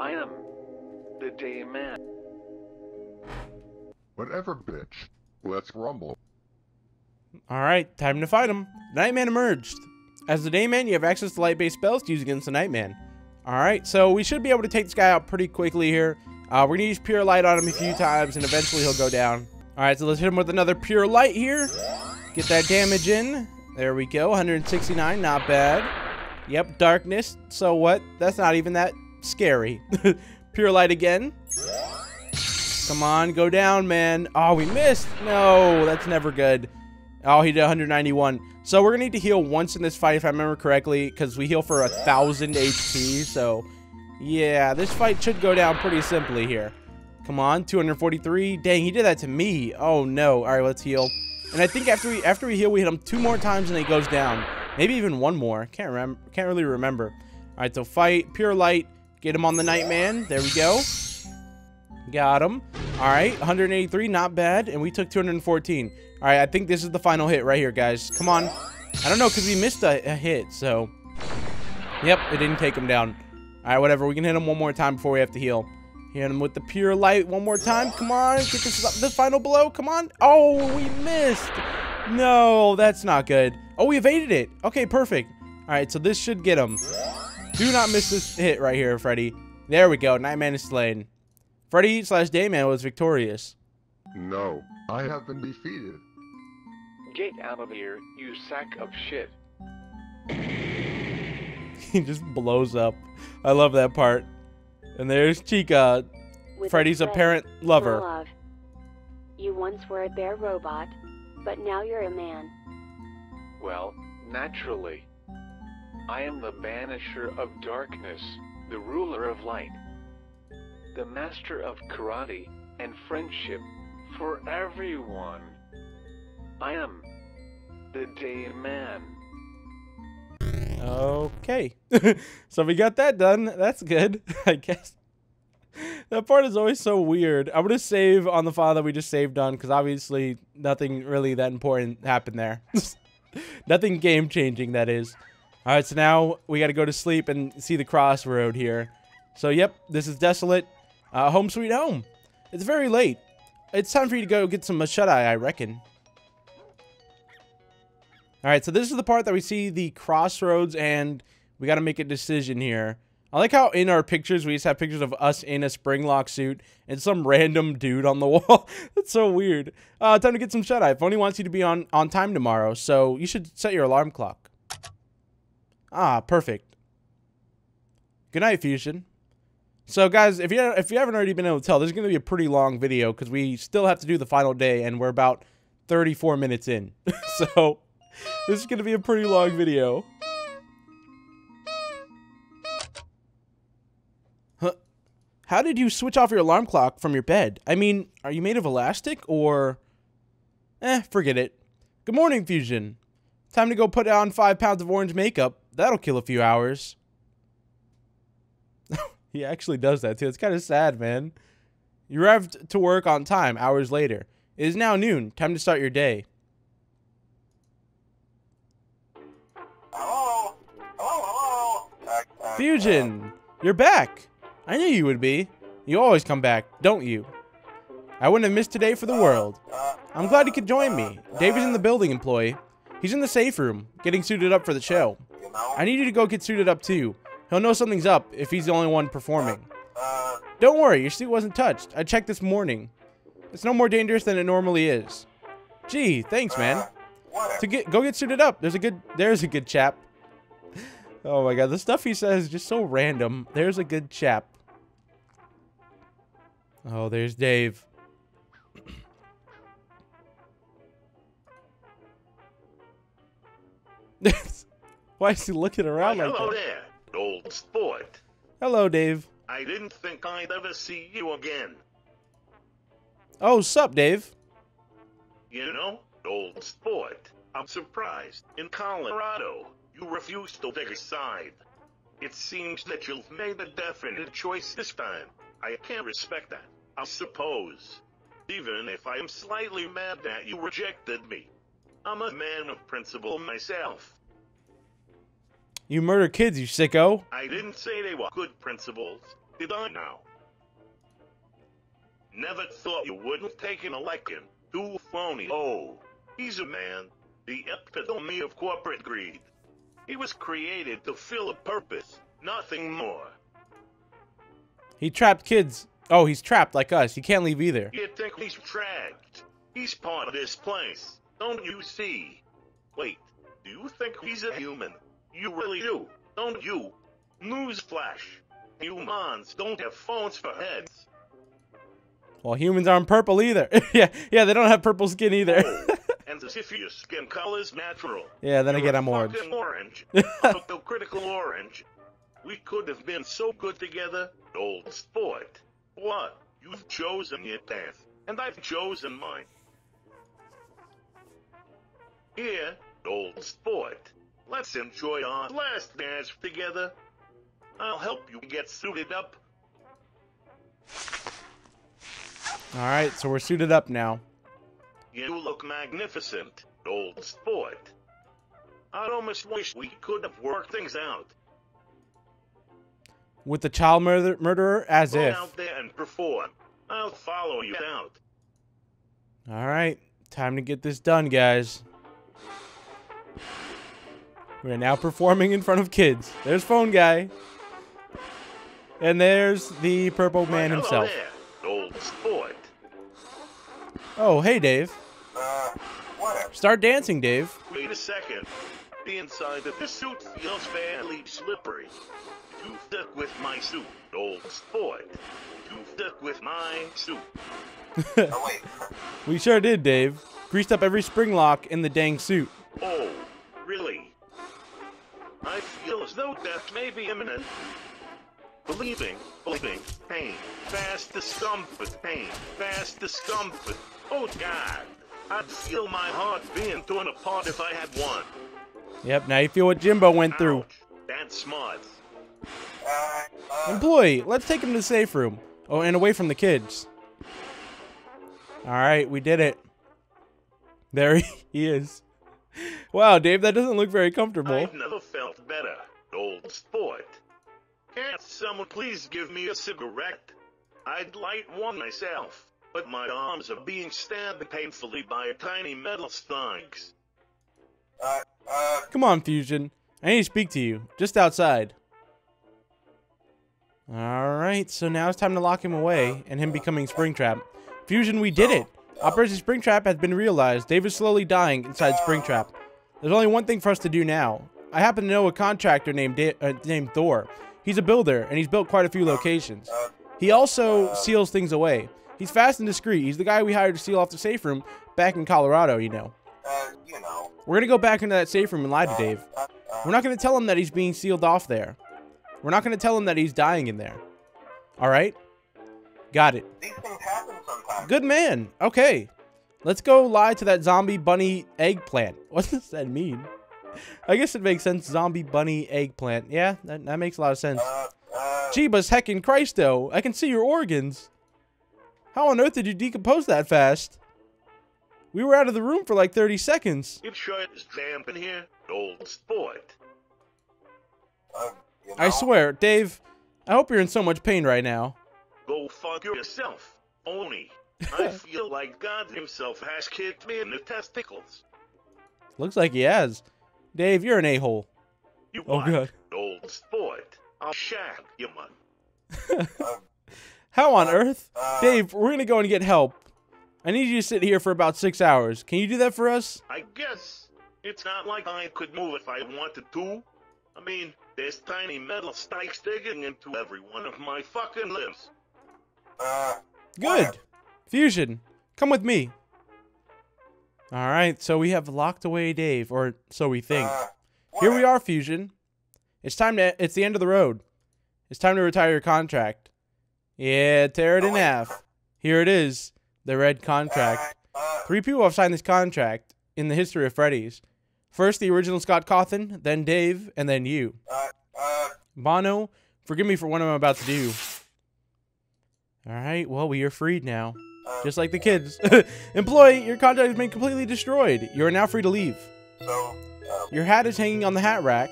I am the day man. Whatever, bitch. Let's rumble. All right, time to fight him. Nightman emerged. As the Dayman, you have access to light-based spells to use against the Nightman. All right, so we should be able to take this guy out pretty quickly here. Uh, we're gonna use Pure Light on him a few times, and eventually he'll go down. All right, so let's hit him with another Pure Light here. Get that damage in. There we go, 169, not bad. Yep, Darkness. So what? That's not even that scary. Pure Light again. Come on, go down, man. Oh, we missed. No, that's never good. Oh, he did 191. So we're going to need to heal once in this fight, if I remember correctly, because we heal for a 1,000 HP. So, yeah, this fight should go down pretty simply here. Come on, 243. Dang, he did that to me. Oh, no. All right, let's heal. And I think after we after we heal, we hit him two more times and he goes down. Maybe even one more. Can't remember. Can't really remember. All right, so fight. Pure light. Get him on the Nightman. There we go. Got him. All right, 183, not bad. And we took 214. All right, I think this is the final hit right here, guys. Come on. I don't know, because we missed a, a, hit, so... Yep, it didn't take him down. All right, whatever. We can hit him one more time before we have to heal. Hit him with the pure light one more time. Come on, get this up. The final blow. Come on. Oh, we missed. No, that's not good. Oh, we evaded it. Okay, perfect. All right, so this should get him. Do not miss this hit right here, Freddy. There we go. Nightman is slain. Freddy slash Dayman was victorious. No, I have been defeated. Get out of here, you sack of shit. he just blows up. I love that part. And there's Chica, With Freddy's a thread apparent lover. love. You once were a bear robot, but now you're a man. Well, naturally. I am the banisher of darkness, the ruler of light, the master of karate and friendship for everyone. I am the day man. Okay. so we got that done. That's good, I guess. That part is always so weird. I'm going to save on the file that we just saved on because obviously nothing really that important happened there. nothing game changing, that is. All right, so now we got to go to sleep and see the crossroad here. So, yep, this is Desolate. Uh, home sweet home. It's very late. It's time for you to go get some shut-eye, I reckon. All right, so this is the part that we see the crossroads and we got to make a decision here. I like how in our pictures, we just have pictures of us in a Springlock suit and some random dude on the wall. That's so weird. Uh, time to get some shut-eye. Phony wants you to be on, on time tomorrow, so you should set your alarm clock. Ah, perfect. Good night, Fusion. So, guys, if you if you haven't already been able to tell, this is going to be a pretty long video because we still have to do the final day, and we're about 34 minutes in. so, this is to be a pretty long video. Huh. How did you switch off your alarm clock from your bed? I mean, are you made of elastic or... Eh, forget it. Good morning, Fusion. Time to go put on five pounds of orange makeup. That'll kill a few hours. he actually does that too. It's kind of sad, man. You arrived to work on time hours later. It is now noon. Time to start your day. Fusion, you're back. I knew you would be. You always come back, don't you? I wouldn't have missed today for the world. I'm glad you could join me. David's in the building, employee. He's in the safe room, getting suited up for the show. I need you to go get suited up too. He'll know something's up if he's the only one performing. Don't worry, your suit wasn't touched. I checked this morning. It's no more dangerous than it normally is. Gee, thanks, man. To get go get suited up. There's a good there's a good chap. Oh my god, the stuff he says is just so random. There's a good chap. Oh, there's Dave. Why is he looking around like hello that? there, old sport. Hello, Dave. I didn't think I'd ever see you again. Oh, sup, Dave? You know, old sport. I'm surprised. In Colorado, you refuse to take a side. It seems that you've made a definite choice this time. I can't respect that, I suppose. Even if I am slightly mad that you rejected me. I'm a man of principle myself. You murder kids, you sicko. I didn't say they were good principles. did I now? Never thought you wouldn't take an election. Too phony. Oh, he's a man. The epitome of corporate greed. He was created to fill a purpose, nothing more. He trapped kids. Oh, he's trapped like us. He can't leave either. You think he's trapped? He's part of this place. Don't you see? Wait, do you think he's a human? You really do, don't you? Newsflash. Humans don't have phones for heads. Well, humans aren't purple either. yeah, yeah, they don't have purple skin either. And as if your skin color's natural. yeah, then You're again, a I'm orange. orange. Autocritical orange. We could have been so good together, old sport. What? You've chosen your path, and I've chosen mine. Here, old sport. Let's enjoy our last dance together. I'll help you get suited up. All right, so we're suited up now. You look magnificent, old sport. I'd almost wish we could have worked things out. With the child murder murderer, as Go if. out there and perform. I'll follow you out. All right, time to get this done, guys. We're now performing in front of kids. There's phone guy. And there's the purple man himself. there, old sport. Oh, hey, Dave. Start dancing, Dave. Wait a second. The inside of this suit feels fairly slippery. You stuck with my suit, old sport. You stuck with my suit. Oh, we sure did, Dave. Greased up every spring lock in the dang suit. Oh, really? I feel as though death may be imminent. Believing, believing, pain, fast discomfort, pain, fast discomfort. Oh God, I'd feel my heart being torn apart if I had one. Yep, now you feel what Jimbo went through. Ouch, that's smart. Employee, let's take him to the safe room. Oh, and away from the kids. All right, we did it. There he is. Wow, Dave, that doesn't look very comfortable. I've never felt better, old sport. Can't someone please give me a cigarette? I'd light one myself, but my arms are being stabbed painfully by a tiny metal spikes. Come on, Fusion. I need to speak to you. Just outside. Alright, so now it's time to lock him away and him becoming Springtrap. Fusion, we did it! Operation Springtrap has been realized. Dave is slowly dying inside Springtrap. There's only one thing for us to do now. I happen to know a contractor named da uh, named Thor. He's a builder, and he's built quite a few locations. He also seals things away. He's fast and discreet. He's the guy we hired to seal off the safe room back in Colorado, uh, you know. We're gonna go back into that safe room and lie to Dave. Uh, uh, We're not gonna tell him that he's being sealed off there. We're not gonna tell him that he's dying in there. Alright? Got it. Good man. Okay. Let's go lie to that zombie bunny eggplant. What does that mean? I guess it makes sense. Zombie bunny eggplant. Yeah, that, that makes a lot of sense. Jeebus heckin' Christo. I can see your organs. How on earth did you decompose that fast? We were out of the room for like 30 seconds. It sure is damp in here, old sport. Uh, I swear, Dave, I hope you're in so much pain right now. Go fuck yourself, Oni. I feel like God himself has kicked me in the testicles. Looks like he has. Dave, you're an a-hole. You Oh, what, God. old sport? I'll shag you, man. Uh, How on uh, earth? Uh, Dave, we're gonna go and get help. I need you to sit here for about six hours. Can you do that for us? I guess it's not like I could move if I wanted to. I mean, there's tiny metal spikes digging into every one of my fucking limbs. Uh, Good. Fusion, come with me. Alright, so we have locked away Dave, or so we think. Here we are, Fusion. It's time to it's the end of the road. It's time to retire your contract. Yeah, tear it in half. Here it is. The red contract. Three people have signed this contract in the history of Freddy's. First the original Scott Cawthon, then Dave, and then you. Bono, forgive me for what I'm about to do. Alright, well, we are freed now. Just like the kids. Employee, your contract has been completely destroyed. You are now free to leave. Your hat is hanging on the hat rack.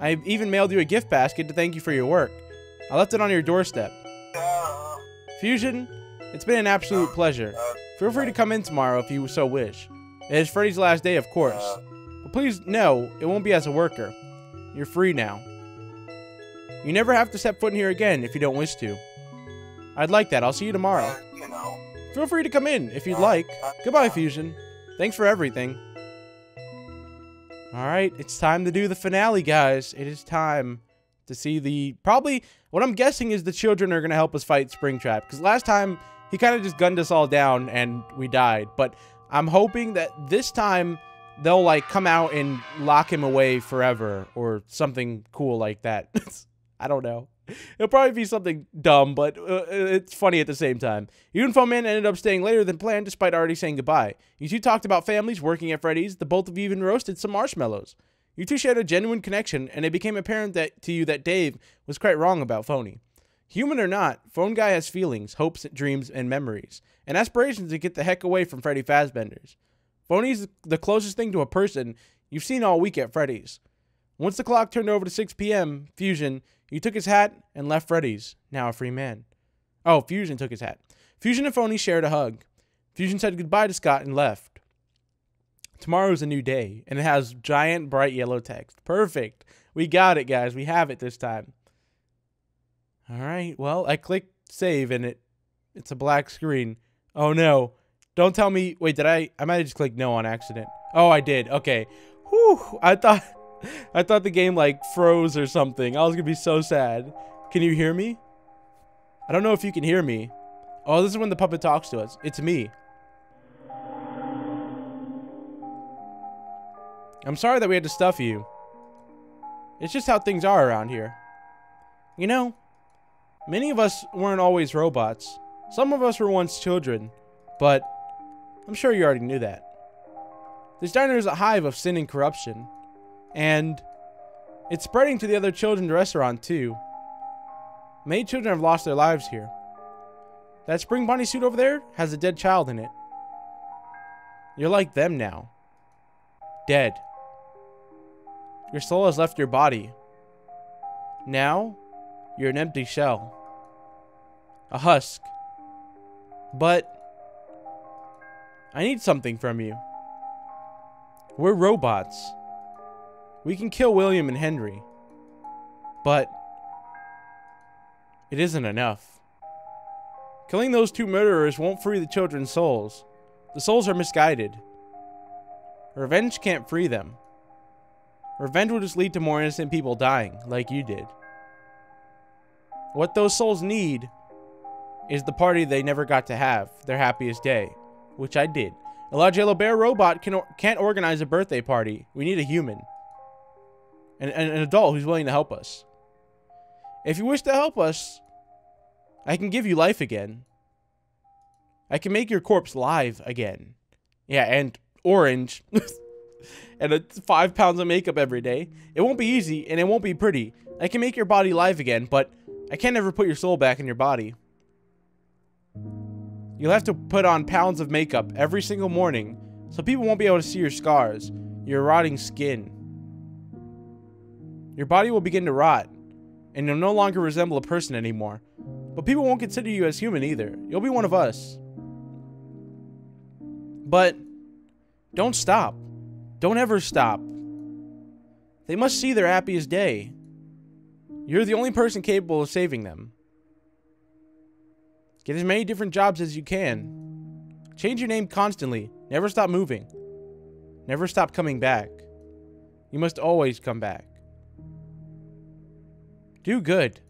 I even mailed you a gift basket to thank you for your work. I left it on your doorstep. Fusion, it's been an absolute pleasure. Feel free to come in tomorrow if you so wish. It is Freddy's last day, of course. But please know, it won't be as a worker. You're free now. You never have to step foot in here again if you don't wish to. I'd like that. I'll see you tomorrow. Feel free to come in if you'd like. Goodbye, Fusion. Thanks for everything. Alright, it's time to do the finale, guys. It is time to see the... Probably, what I'm guessing is the children are going to help us fight Springtrap. Because last time, he kind of just gunned us all down and we died. But I'm hoping that this time, they'll, like, come out and lock him away forever. Or something cool like that. I don't know. It'll probably be something dumb, but uh, it's funny at the same time. And Man ended up staying later than planned despite already saying goodbye. You two talked about families working at Freddy's. The both of you even roasted some marshmallows. You two shared a genuine connection, and it became apparent that to you that Dave was quite wrong about Phony. Human or not, Phone Guy has feelings, hopes, dreams, and memories, and aspirations to get the heck away from Freddy Fazbender's. Phony's the closest thing to a person you've seen all week at Freddy's. Once the clock turned over to 6 p.m., Fusion, you took his hat and left Freddy's, now a free man. Oh, Fusion took his hat. Fusion and Phony shared a hug. Fusion said goodbye to Scott and left. Tomorrow's a new day, and it has giant bright yellow text. Perfect. We got it, guys. We have it this time. All right. Well, I click save, and it it's a black screen. Oh no! Don't tell me. Wait, did I? I might have just clicked no on accident. Oh, I did. Okay. Whew. I thought. I thought the game like froze or something. I was gonna be so sad. Can you hear me? I don't know if you can hear me. Oh, this is when the puppet talks to us. It's me. I'm sorry that we had to stuff you. It's just how things are around here. You know, many of us weren't always robots. Some of us were once children, but I'm sure you already knew that. This diner is a hive of sin and corruption. And it's spreading to the other children's restaurant too. Many children have lost their lives here. That spring bunny suit over there has a dead child in it. You're like them now. Dead. Your soul has left your body. Now, you're an empty shell. A husk. But, I need something from you. We're robots. We can kill William and Henry. But it isn't enough. Killing those two murderers won't free the children's souls. The souls are misguided. Revenge can't free them. Revenge will just lead to more innocent people dying, like you did. What those souls need is the party they never got to have, their happiest day, which I did. A large yellow bear robot can or can't organize a birthday party. We need a human an, an adult who's willing to help us. If you wish to help us, I can give you life again. I can make your corpse live again. Yeah, and orange. and a five pounds of makeup every day. It won't be easy, and it won't be pretty. I can make your body live again, but I can't ever put your soul back in your body. You'll have to put on pounds of makeup every single morning, so people won't be able to see your scars, your rotting skin, your body will begin to rot, and you'll no longer resemble a person anymore. But people won't consider you as human either. You'll be one of us. But don't stop. Don't ever stop. They must see their happiest day. You're the only person capable of saving them. Get as many different jobs as you can. Change your name constantly. Never stop moving. Never stop coming back. You must always come back. Do good.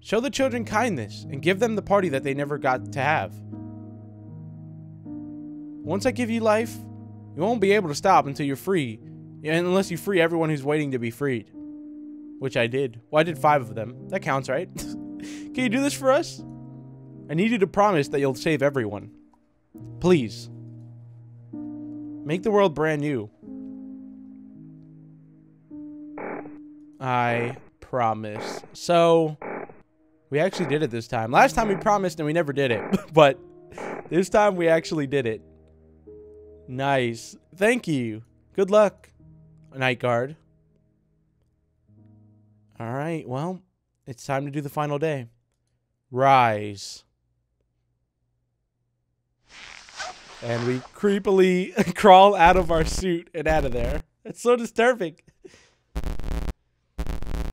Show the children kindness and give them the party that they never got to have. Once I give you life, you won't be able to stop until you're free, unless you free everyone who's waiting to be freed. Which I did. Well, I did five of them. That counts, right? Can you do this for us? I need you to promise that you'll save everyone. Please. Make the world brand new. I promise. So, we actually did it this time. Last time we promised and we never did it. but this time we actually did it. Nice. Thank you. Good luck, Night Guard. Alright, well, it's time to do the final day. Rise. And we creepily crawl out of our suit and out of there. It's so disturbing.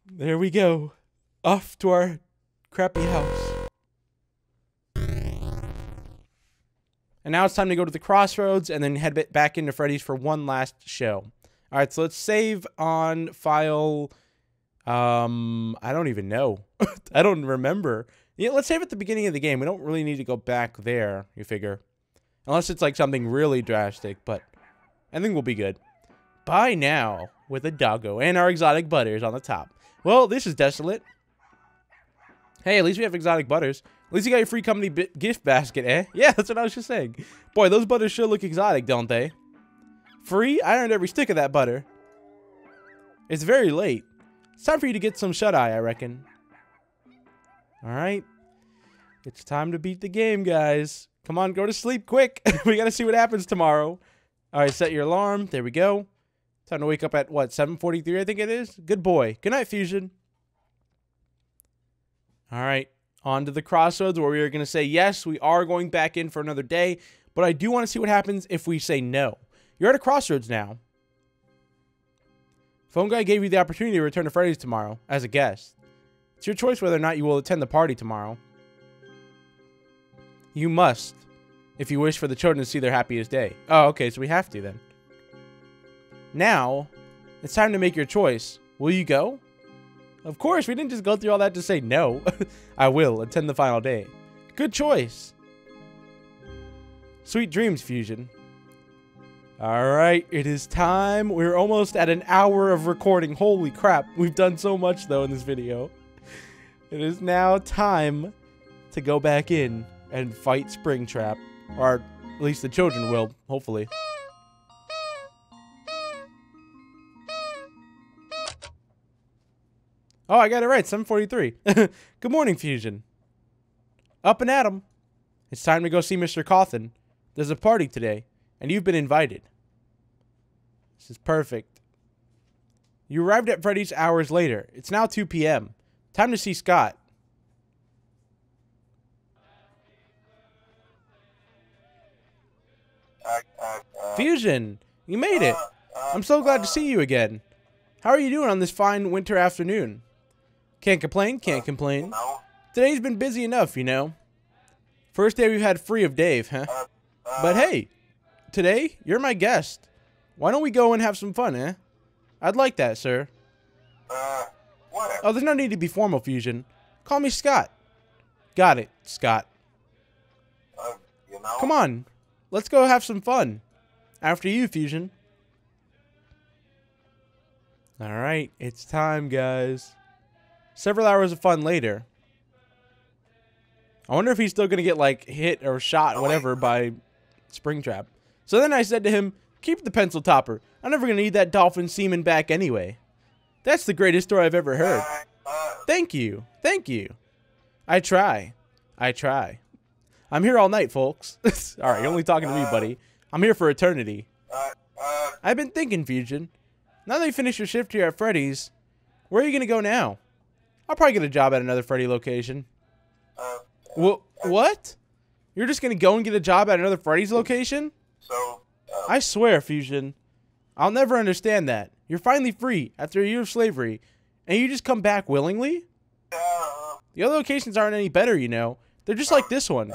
There we go. Off to our crappy house. And now it's time to go to the crossroads and then head back into Freddy's for one last show. All right, so let's save on file. Um, I don't even know. I don't remember. Yeah, let's save at the beginning of the game. We don't really need to go back there. You figure, unless it's like something really drastic. But I think we'll be good. Bye now with a doggo and our exotic butters on the top. Well, this is desolate. Hey, at least we have exotic butters. At least you got your free company gift basket, eh? Yeah, that's what I was just saying. Boy, those butters sure look exotic, don't they? Free? I earned every stick of that butter. It's very late. It's time for you to get some shut-eye, I reckon. Alright. It's time to beat the game, guys. Come on, go to sleep quick. we gotta see what happens tomorrow. Alright, set your alarm. There we go. Time to wake up at, what, 7.43 I think it is? Good boy. Good night, Fusion. Alright, on to the crossroads where we are going to say, yes, we are going back in for another day, but I do want to see what happens if we say no. You're at a crossroads now. Phone guy gave you the opportunity to return to Freddy's tomorrow as a guest. It's your choice whether or not you will attend the party tomorrow. You must, if you wish for the children to see their happiest day. Oh, okay, so we have to then. Now, it's time to make your choice. Will you go? Of course, we didn't just go through all that to say no. I will attend the final day. Good choice. Sweet dreams, Fusion. All right, it is time. We're almost at an hour of recording. Holy crap. We've done so much, though, in this video. It is now time to go back in and fight Springtrap. Or at least the children will, hopefully. Oh, I got it right. 743. Good morning, Fusion. Up and at 'em. It's time to go see Mr. Cawthon. There's a party today, and you've been invited. This is perfect. You arrived at Freddy's hours later. It's now 2 p.m. Time to see Scott. Fusion, you made it. Uh, uh, I'm so glad to uh, see you again. How are you doing on this fine winter afternoon? Can't complain, can't complain. Today's been busy enough, you know. First day we've had free of Dave, huh? But hey, today you're my guest. Why don't we go and have some fun, eh? I'd like that, sir. Oh, there's no need to be formal, Fusion. Call me Scott. Got it, Scott. Come on, let's go have some fun. After you, Fusion. Alright, it's time, guys. Several hours of fun later. I wonder if he's still going to get, like, hit or shot, whatever, by Springtrap. So then I said to him, keep the pencil topper. I'm never going to need that dolphin semen back anyway. That's the greatest story I've ever heard. Thank you. Thank you. I try. I try. I'm here all night, folks. all right, you're only talking to me, buddy. I'm here for eternity. I've been thinking, Fusion. Now that you finished your shift here at Freddy's, where are you going to go now? I'll probably get a job at another Freddy location. Uh, Wh- what? You're just going to go and get a job at another Freddy's location? So, uh, I swear, Fusion. I'll never understand that. You're finally free after a year of slavery, and you just come back willingly? Uh, the other locations aren't any better, you know. They're just like this one.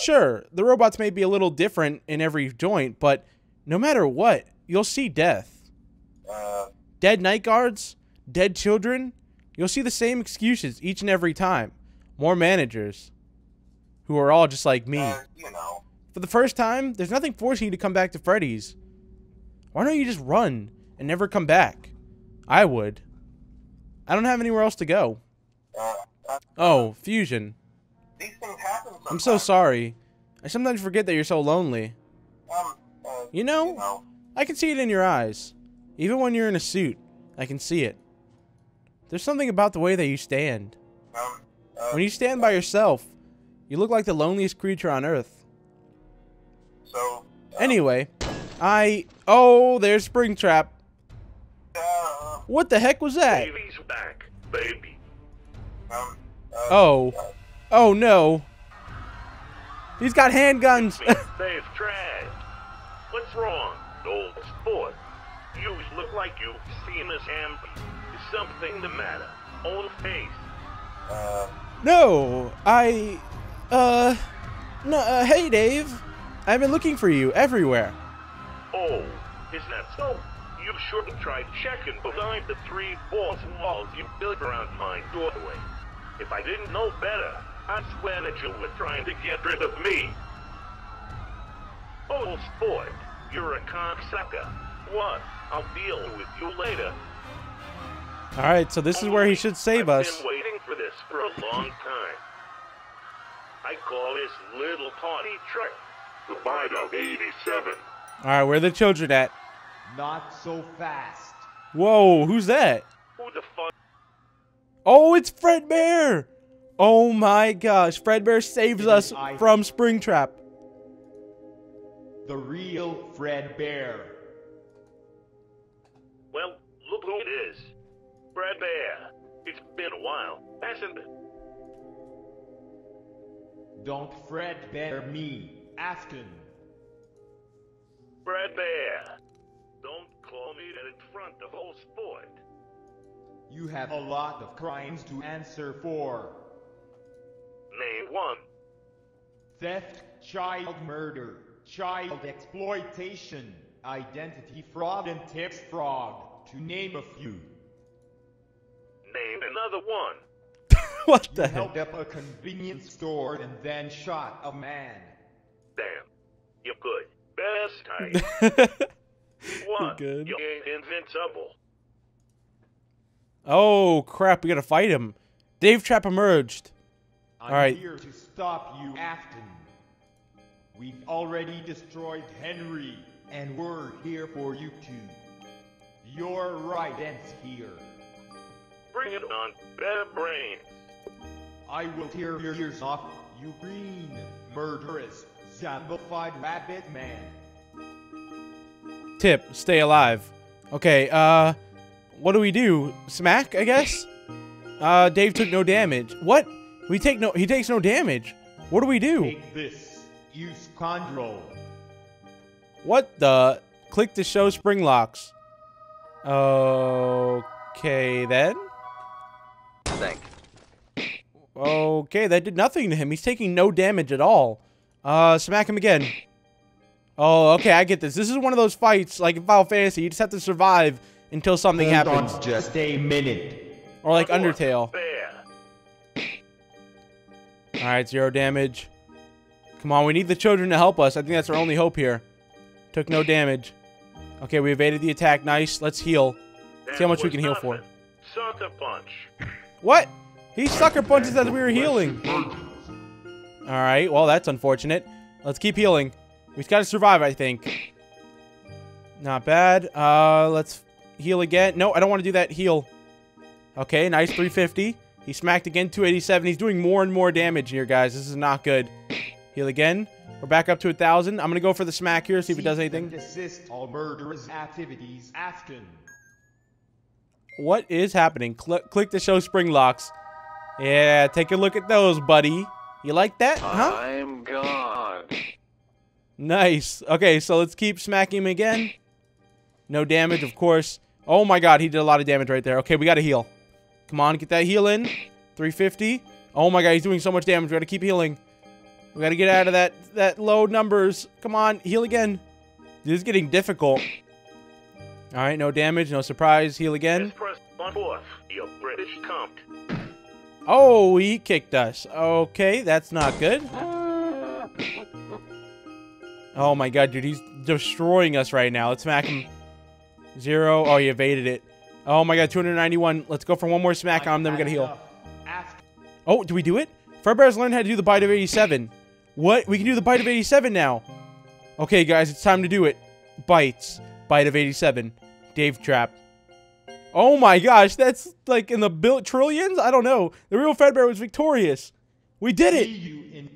Sure, the robots may be a little different in every joint, but no matter what, you'll see death. Dead night guards, dead children, you'll see the same excuses each and every time. More managers, who are all just like me. Eh, you know. For the first time, there's nothing forcing you to come back to Freddy's. Why don't you just run and never come back? I would. I don't have anywhere else to go. Uh, oh, Fusion. These things happen I'm so sorry. I sometimes forget that you're so lonely. Um, uh, You know, I can see it in your eyes. Even when you're in a suit, I can see it. There's something about the way that you stand. um, When you stand by yourself, you look like the loneliest creature on earth. so, Anyway, I. Oh, there's Springtrap. uh, What the heck was that? baby's back, baby. Oh. Oh no. He's got handguns. They've trash. What's wrong, old sport? You look like you've seen this empty. Something the matter? Old face. no, I uh no, uh, hey Dave. I've been looking for you everywhere. Oh, is that so? You should have tried checking behind the three false walls you built around my doorway. If I didn't know better, I'd swear that you were trying to get rid of me. Old sport, you're a cocksucker. What? I'll deal with you later. All right, so this is where he should save us. I've us. been waiting for this for a long time. I call this little party trick the bite of 87. All right, where are the children at? Not so fast. Whoa, who's that? Who the fuck? Oh, it's Fredbear. Oh my gosh, Fredbear saves us from Springtrap. The real Fredbear. Well, look who it is. Brad Bear. It's been a while, hasn't it? Don't Fred Bear me, Afton. Brad Bear. Don't call me that in front of whole sport. You have a lot of crimes to answer for. Name one. Theft, child murder, child exploitation, identity fraud and tips fraud, to name a few. Name another one. what the You the held up a convenience store and then shot a man. Damn. You're good. Best time. what? Good. You ain't invincible. Oh crap, we gotta fight him. Dave Trap emerged. I'm All right. here to stop you, Afton. We've already destroyed Henry, and we're here for you two. Your right ends here. Bring it on. Better brains. I will tear your ears off, you green, murderous, zombified rabbit man. Tip, stay alive. Okay, uh, what do we do? Smack, I guess? Uh, Dave took no damage. What? We take no, he takes no damage. What do we do? Take this, you scoundrel. What the? Click to show spring locks. Okay, then. Thank. Okay, that did nothing to him. He's taking no damage at all. Uh, smack him again. Oh, okay, I get this. This is one of those fights, like in Final Fantasy, you just have to survive until something Hold happens. on just a minute. Or like Undertale. Alright, zero damage. Come on, we need the children to help us. I think that's our only hope here. Took no damage. Okay, we evaded the attack. Nice. Let's heal. See how much we can heal for. Sucker punch. What? He sucker punches as we were healing. Alright, well, that's unfortunate. Let's keep healing. We've got to survive, I think. Not bad. Uh, let's heal again. No, I don't want to do that. Heal. Okay, nice 350. He smacked again, 287. He's doing more and more damage here, guys. This is not good. Heal again. We're back up to a 1,000. I'm going to go for the smack here, see if it does anything. Desist all murderous activities, Afton. What is happening? Cl click to show spring locks. Yeah, take a look at those, buddy. You like that, huh? I'm God. Nice. Okay, so let's keep smacking him again. No damage, of course. Oh my god, he did a lot of damage right there. Okay, we gotta heal. Come on, get that heal in. 350. Oh my god, he's doing so much damage. We gotta keep healing. We gotta get out of that that low numbers. Come on, heal again. This is getting difficult. Alright, no damage, no surprise. Heal again. On fourth, you British cunt. Oh, he kicked us. Okay, that's not good. Oh my god, dude, he's destroying us right now. Let's smack him. Zero. Oh, he evaded it. Oh my god, 291. Let's go for one more smack on him, then we're gonna heal. Oh, do we do it? Fredbear's learned how to do the bite of 87. What? We can do the bite of 87 now. Okay, guys, it's time to do it. Bites. Bite of 87. Dave Trap. Oh my gosh, that's like in the bil- trillions? I don't know. The real Fredbear was victorious. We did see it. you in.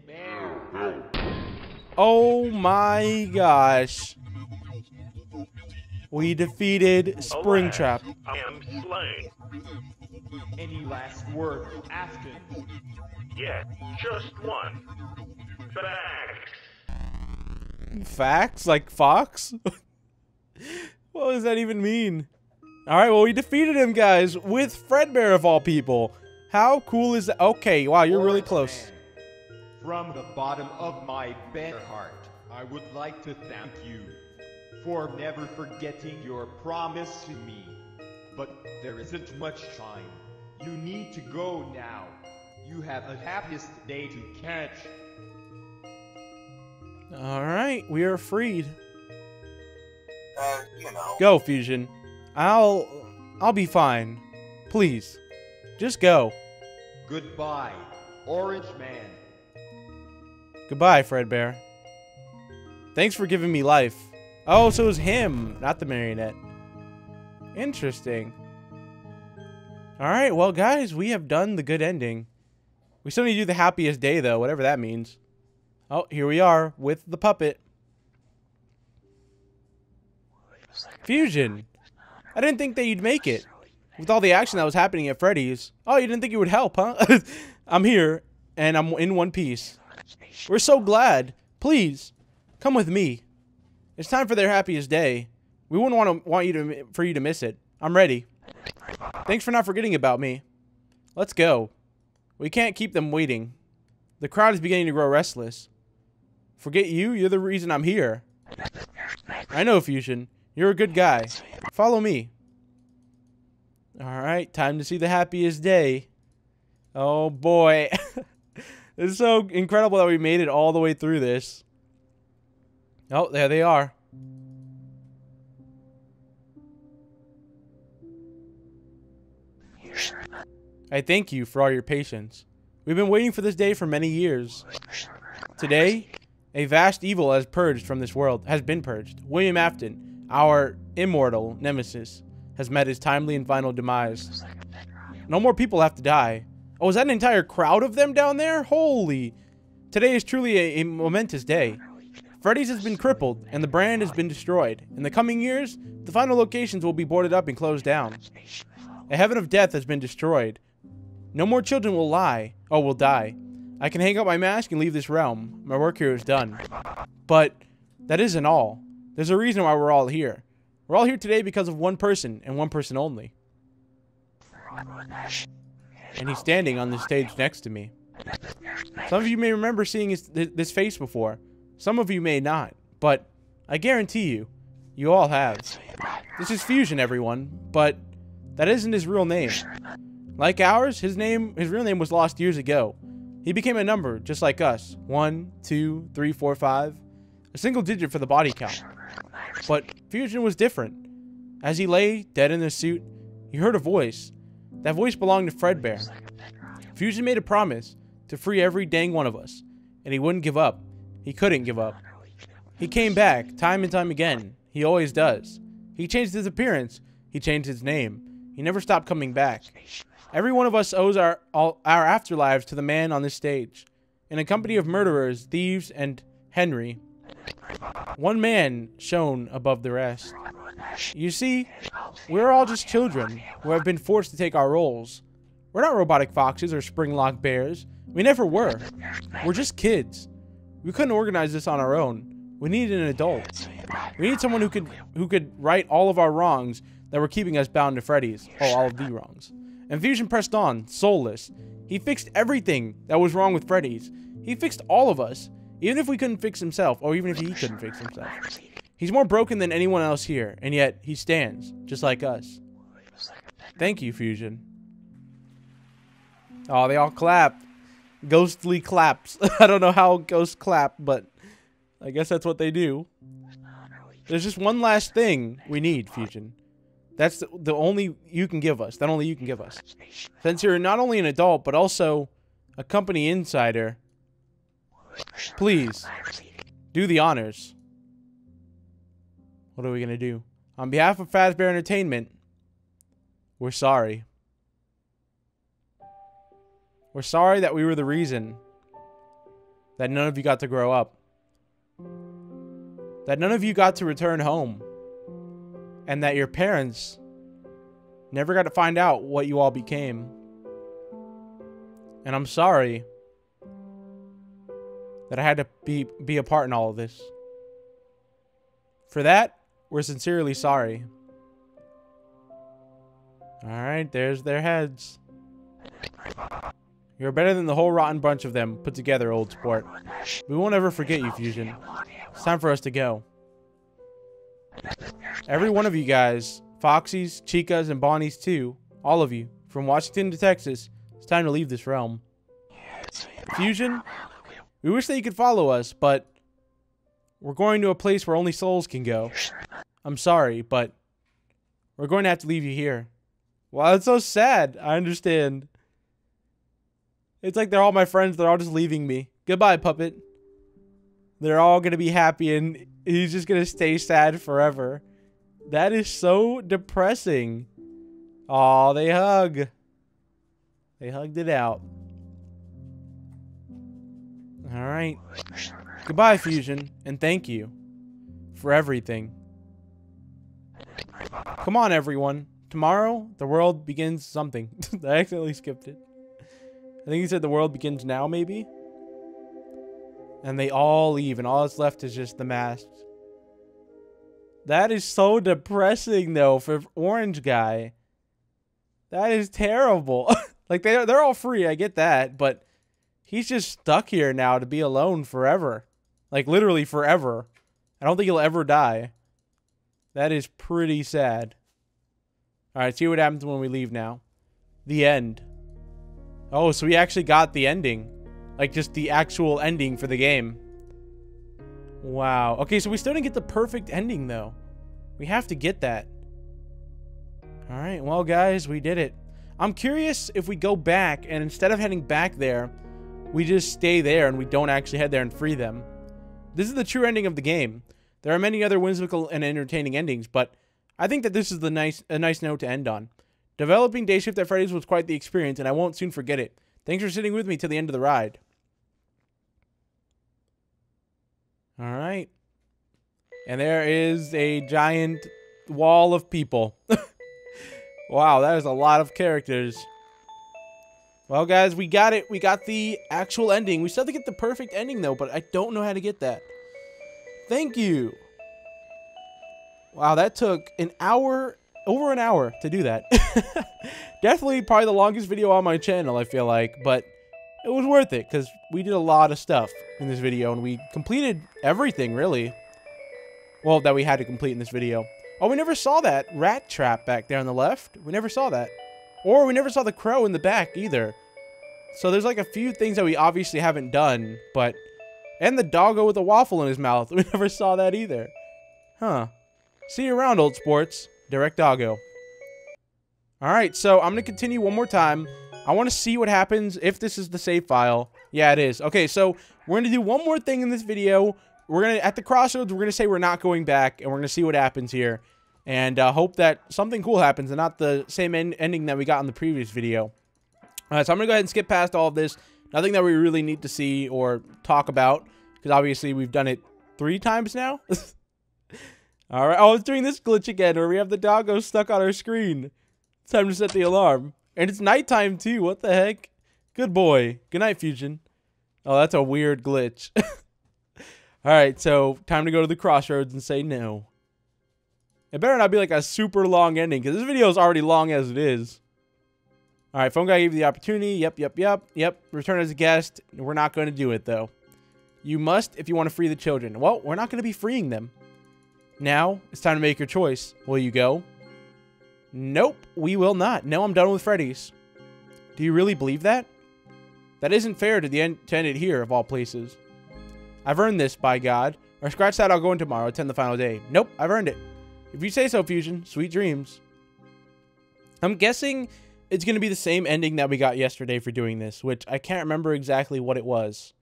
Oh my gosh. We defeated Springtrap. I am slain. Any last word, Afton? Yeah, just one. Facts. Facts? Like Fox? what does that even mean? Alright, well, we defeated him, guys, with Fredbear of all people. How cool is that? Okay, wow, you're really close. From the bottom of my bare heart, I would like to thank you for never forgetting your promise to me. But there isn't much time. You need to go now. You have a happiest day to catch. Alright, we are freed. Uh, you know. Go, Fusion. I'll... I'll be fine. Please. Just go. Goodbye, Orange Man. Goodbye, Fredbear. Thanks for giving me life. Oh, so it was him, not the marionette. Interesting. Alright, well, guys, we have done the good ending. We still need to do the happiest day, though, whatever that means. Oh, here we are with the puppet. Fusion. I didn't think that you'd make it. With all the action that was happening at Freddy's. Oh, you didn't think you would help, huh? I'm here, and I'm in one piece. We're so glad. Please, come with me. It's time for their happiest day. We wouldn't want to want you to for you to miss it. I'm ready. Thanks for not forgetting about me. Let's go. We can't keep them waiting. The crowd is beginning to grow restless. Forget you? You're the reason I'm here. I know, Fusion. You're a good guy. Follow me. Alright, time to see the happiest day. Oh boy. it's so incredible that we made it all the way through this. Oh, there they are. I thank you for all your patience. We've been waiting for this day for many years. Today, a vast evil has purged from this world, has been purged. William Afton, our immortal nemesis, has met his timely and final demise. No more people have to die. Oh, is that an entire crowd of them down there? Holy. Today is truly a, a momentous day. Freddy's has been crippled, and the brand has been destroyed. In the coming years, the final locations will be boarded up and closed down. A heaven of death has been destroyed. No more children will lie, or will die. I can hang up my mask and leave this realm. My work here is done. But that isn't all. There's a reason why we're all here. We're all here today because of one person, and one person only. And he's standing on the stage next to me. Some of you may remember seeing his, this face before. Some of you may not. But I guarantee you, you all have. This is Fusion, everyone. But that isn't his real name. Like ours, his name, his real name was lost years ago. He became a number, just like us. One, two, three, four, five. A single digit for the body count. But Fusion was different. As he lay, dead in his suit, he heard a voice. That voice belonged to Fredbear. Fusion made a promise to free every dang one of us, and he wouldn't give up. He couldn't give up. He came back, time and time again. He always does. He changed his appearance. He changed his name. He never stopped coming back. Every one of us owes our all, our afterlives to the man on this stage. In a company of murderers, thieves, and Henry, one man shone above the rest. You see, we're all just children who have been forced to take our roles. We're not robotic foxes or spring-locked bears. We never were. We're just kids. We couldn't organize this on our own. We needed an adult. We need someone who could who could right all of our wrongs that were keeping us bound to Freddy's. Oh, all of the wrongs. And Fusion pressed on, soulless. He fixed everything that was wrong with Freddy's. He fixed all of us, even if we couldn't fix himself, or even if he couldn't fix himself. He's more broken than anyone else here, and yet he stands, just like us. Thank you, Fusion. Oh, they all clap. Ghostly claps. I don't know how ghosts clap, but I guess that's what they do. There's just one last thing we need, Fusion. That's the, the only you can give us. That only you can give us. Since you're not only an adult, but also a company insider, please do the honors. What are we going to do? On behalf of Fazbear Entertainment, we're sorry. We're sorry that we were the reason that none of you got to grow up. That none of you got to return home and that your parents Never got to find out what you all became. And I'm sorry that I had to be be a part in all of this. For that, we're sincerely sorry. Alright, there's their heads. You're better than the whole rotten bunch of them put together, old sport. We won't ever forget you, Fusion. It's time for us to go. Every one of you guys, Foxy's, Chica's, and Bonnie's too, all of you, from Washington to Texas, it's time to leave this realm. Fusion, we wish that you could follow us, but we're going to a place where only souls can go. I'm sorry, but we're going to have to leave you here. Wow, that's so sad. I understand. It's like they're all my friends. They're all just leaving me. Goodbye, puppet. They're all going to be happy and he's just going to stay sad forever. That is so depressing. Oh, they hug. They hugged it out. All right. Goodbye, Fusion, and thank you for everything. Come on, everyone. Tomorrow, the world begins something. I accidentally skipped it. I think he said the world begins now, maybe? And they all leave, and all that's left is just the masks. That is so depressing, though, for Orange Guy. That is terrible. like, they're, they're all free, I get that, but he's just stuck here now to be alone forever. Like, literally forever. I don't think he'll ever die. That is pretty sad. Alright, see what happens when we leave now. The end. Oh, so we actually got the ending. Like, just the actual ending for the game. Wow. Okay, so we still didn't get the perfect ending, though. We have to get that. Alright, well, guys, we did it. I'm curious if we go back, and instead of heading back there, we just stay there and we don't actually head there and free them. This is the true ending of the game. There are many other whimsical and entertaining endings, but I think that this is the nice a nice note to end on. Developing Dayshift at Freddy's was quite the experience, and I won't soon forget it. Thanks for sitting with me to the end of the ride. All right. And there is a giant wall of people. wow, that is a lot of characters. Well, guys, we got it. We got the actual ending. We still have to get the perfect ending, though, but I don't know how to get that. Thank you. Wow, that took an hour, over an hour to do that. Definitely probably the longest video on my channel, I feel like, but it was worth it because we did a lot of stuff in this video and we completed everything, really. Well, that we had to complete in this video. Oh, we never saw that rat trap back there on the left. We never saw that. Or we never saw the crow in the back either. So there's like a few things that we obviously haven't done, but... And the doggo with a waffle in his mouth. We never saw that either. Huh. See you around, old sports. Direct doggo. Alright, so I'm going to continue one more time. I want to see what happens if this is the save file. Yeah, it is. Okay, so we're going to do one more thing in this video. We're going to, at the crossroads, we're going to say we're not going back, and we're going to see what happens here. And uh, hope that something cool happens and not the same en ending that we got in the previous video. Alright, so I'm going to go ahead and skip past all of this. Nothing that we really need to see or talk about, because obviously we've done it three times now. Alright, oh, it's doing this glitch again where we have the doggo stuck on our screen. It's time to set the alarm. And it's nighttime too, what the heck? Good boy. Good night, Fusion. Oh, that's a weird glitch. Alright, so time to go to the crossroads and say no. It better not be like a super long ending, because this video is already long as it is. Alright, phone guy gave you the opportunity. Yep, yep, yep, yep. Return as a guest. We're not going to do it, though. You must if you want to free the children. Well, we're not going to be freeing them. Now, it's time to make your choice. Will you go? Nope, we will not. No, I'm done with Freddy's. Do you really believe that? That isn't fair to the intended here, of all places. I've earned this, by God. Or scratch that, I'll go in tomorrow, attend the final day. Nope, I've earned it. If you say so, Fusion, sweet dreams. I'm guessing it's going to be the same ending that we got yesterday for doing this, which I can't remember exactly what it was.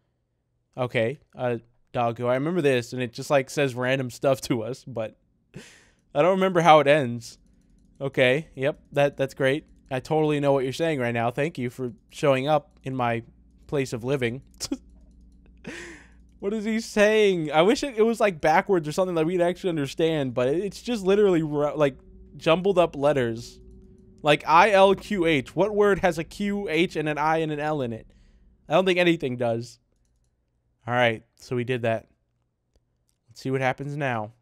Okay, uh, Doggo. I remember this, and it just like says random stuff to us, but I don't remember how it ends. Okay, yep, that that's great. I totally know what you're saying right now. Thank you for showing up in my place of living. what is he saying? I wish it, it, was like backwards or something that we'd actually understand, but it's just literally like jumbled up letters. Like I L Q H. What word has a Q, H, and an I and an L in it? I don't think anything does. All right, so we did that. Let's see what happens now.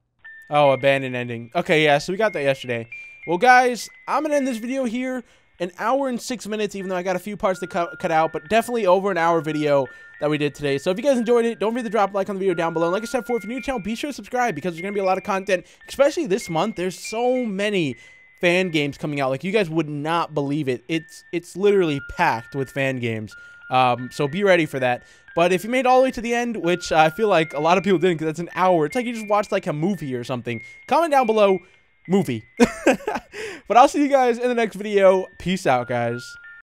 Oh, abandoned ending. Okay, yeah, so we got that yesterday. Well, guys, I'm going to end this video here. An hour and six minutes, even though I got a few parts to cut, cut out, but definitely over an hour video that we did today. So if you guys enjoyed it, don't forget to drop a like on the video down below. And like I said before, if you're new to the channel, be sure to subscribe because there's going to be a lot of content, especially this month. There's so many fan games coming out. Like, you guys would not believe it. It's, it's literally packed with fan games. Um, so be ready for that. But if you made all the way to the end, which I feel like a lot of people didn't because that's an hour, it's like you just watched like a movie or something. Comment down below movie. but I'll see you guys in the next video. Peace out, guys.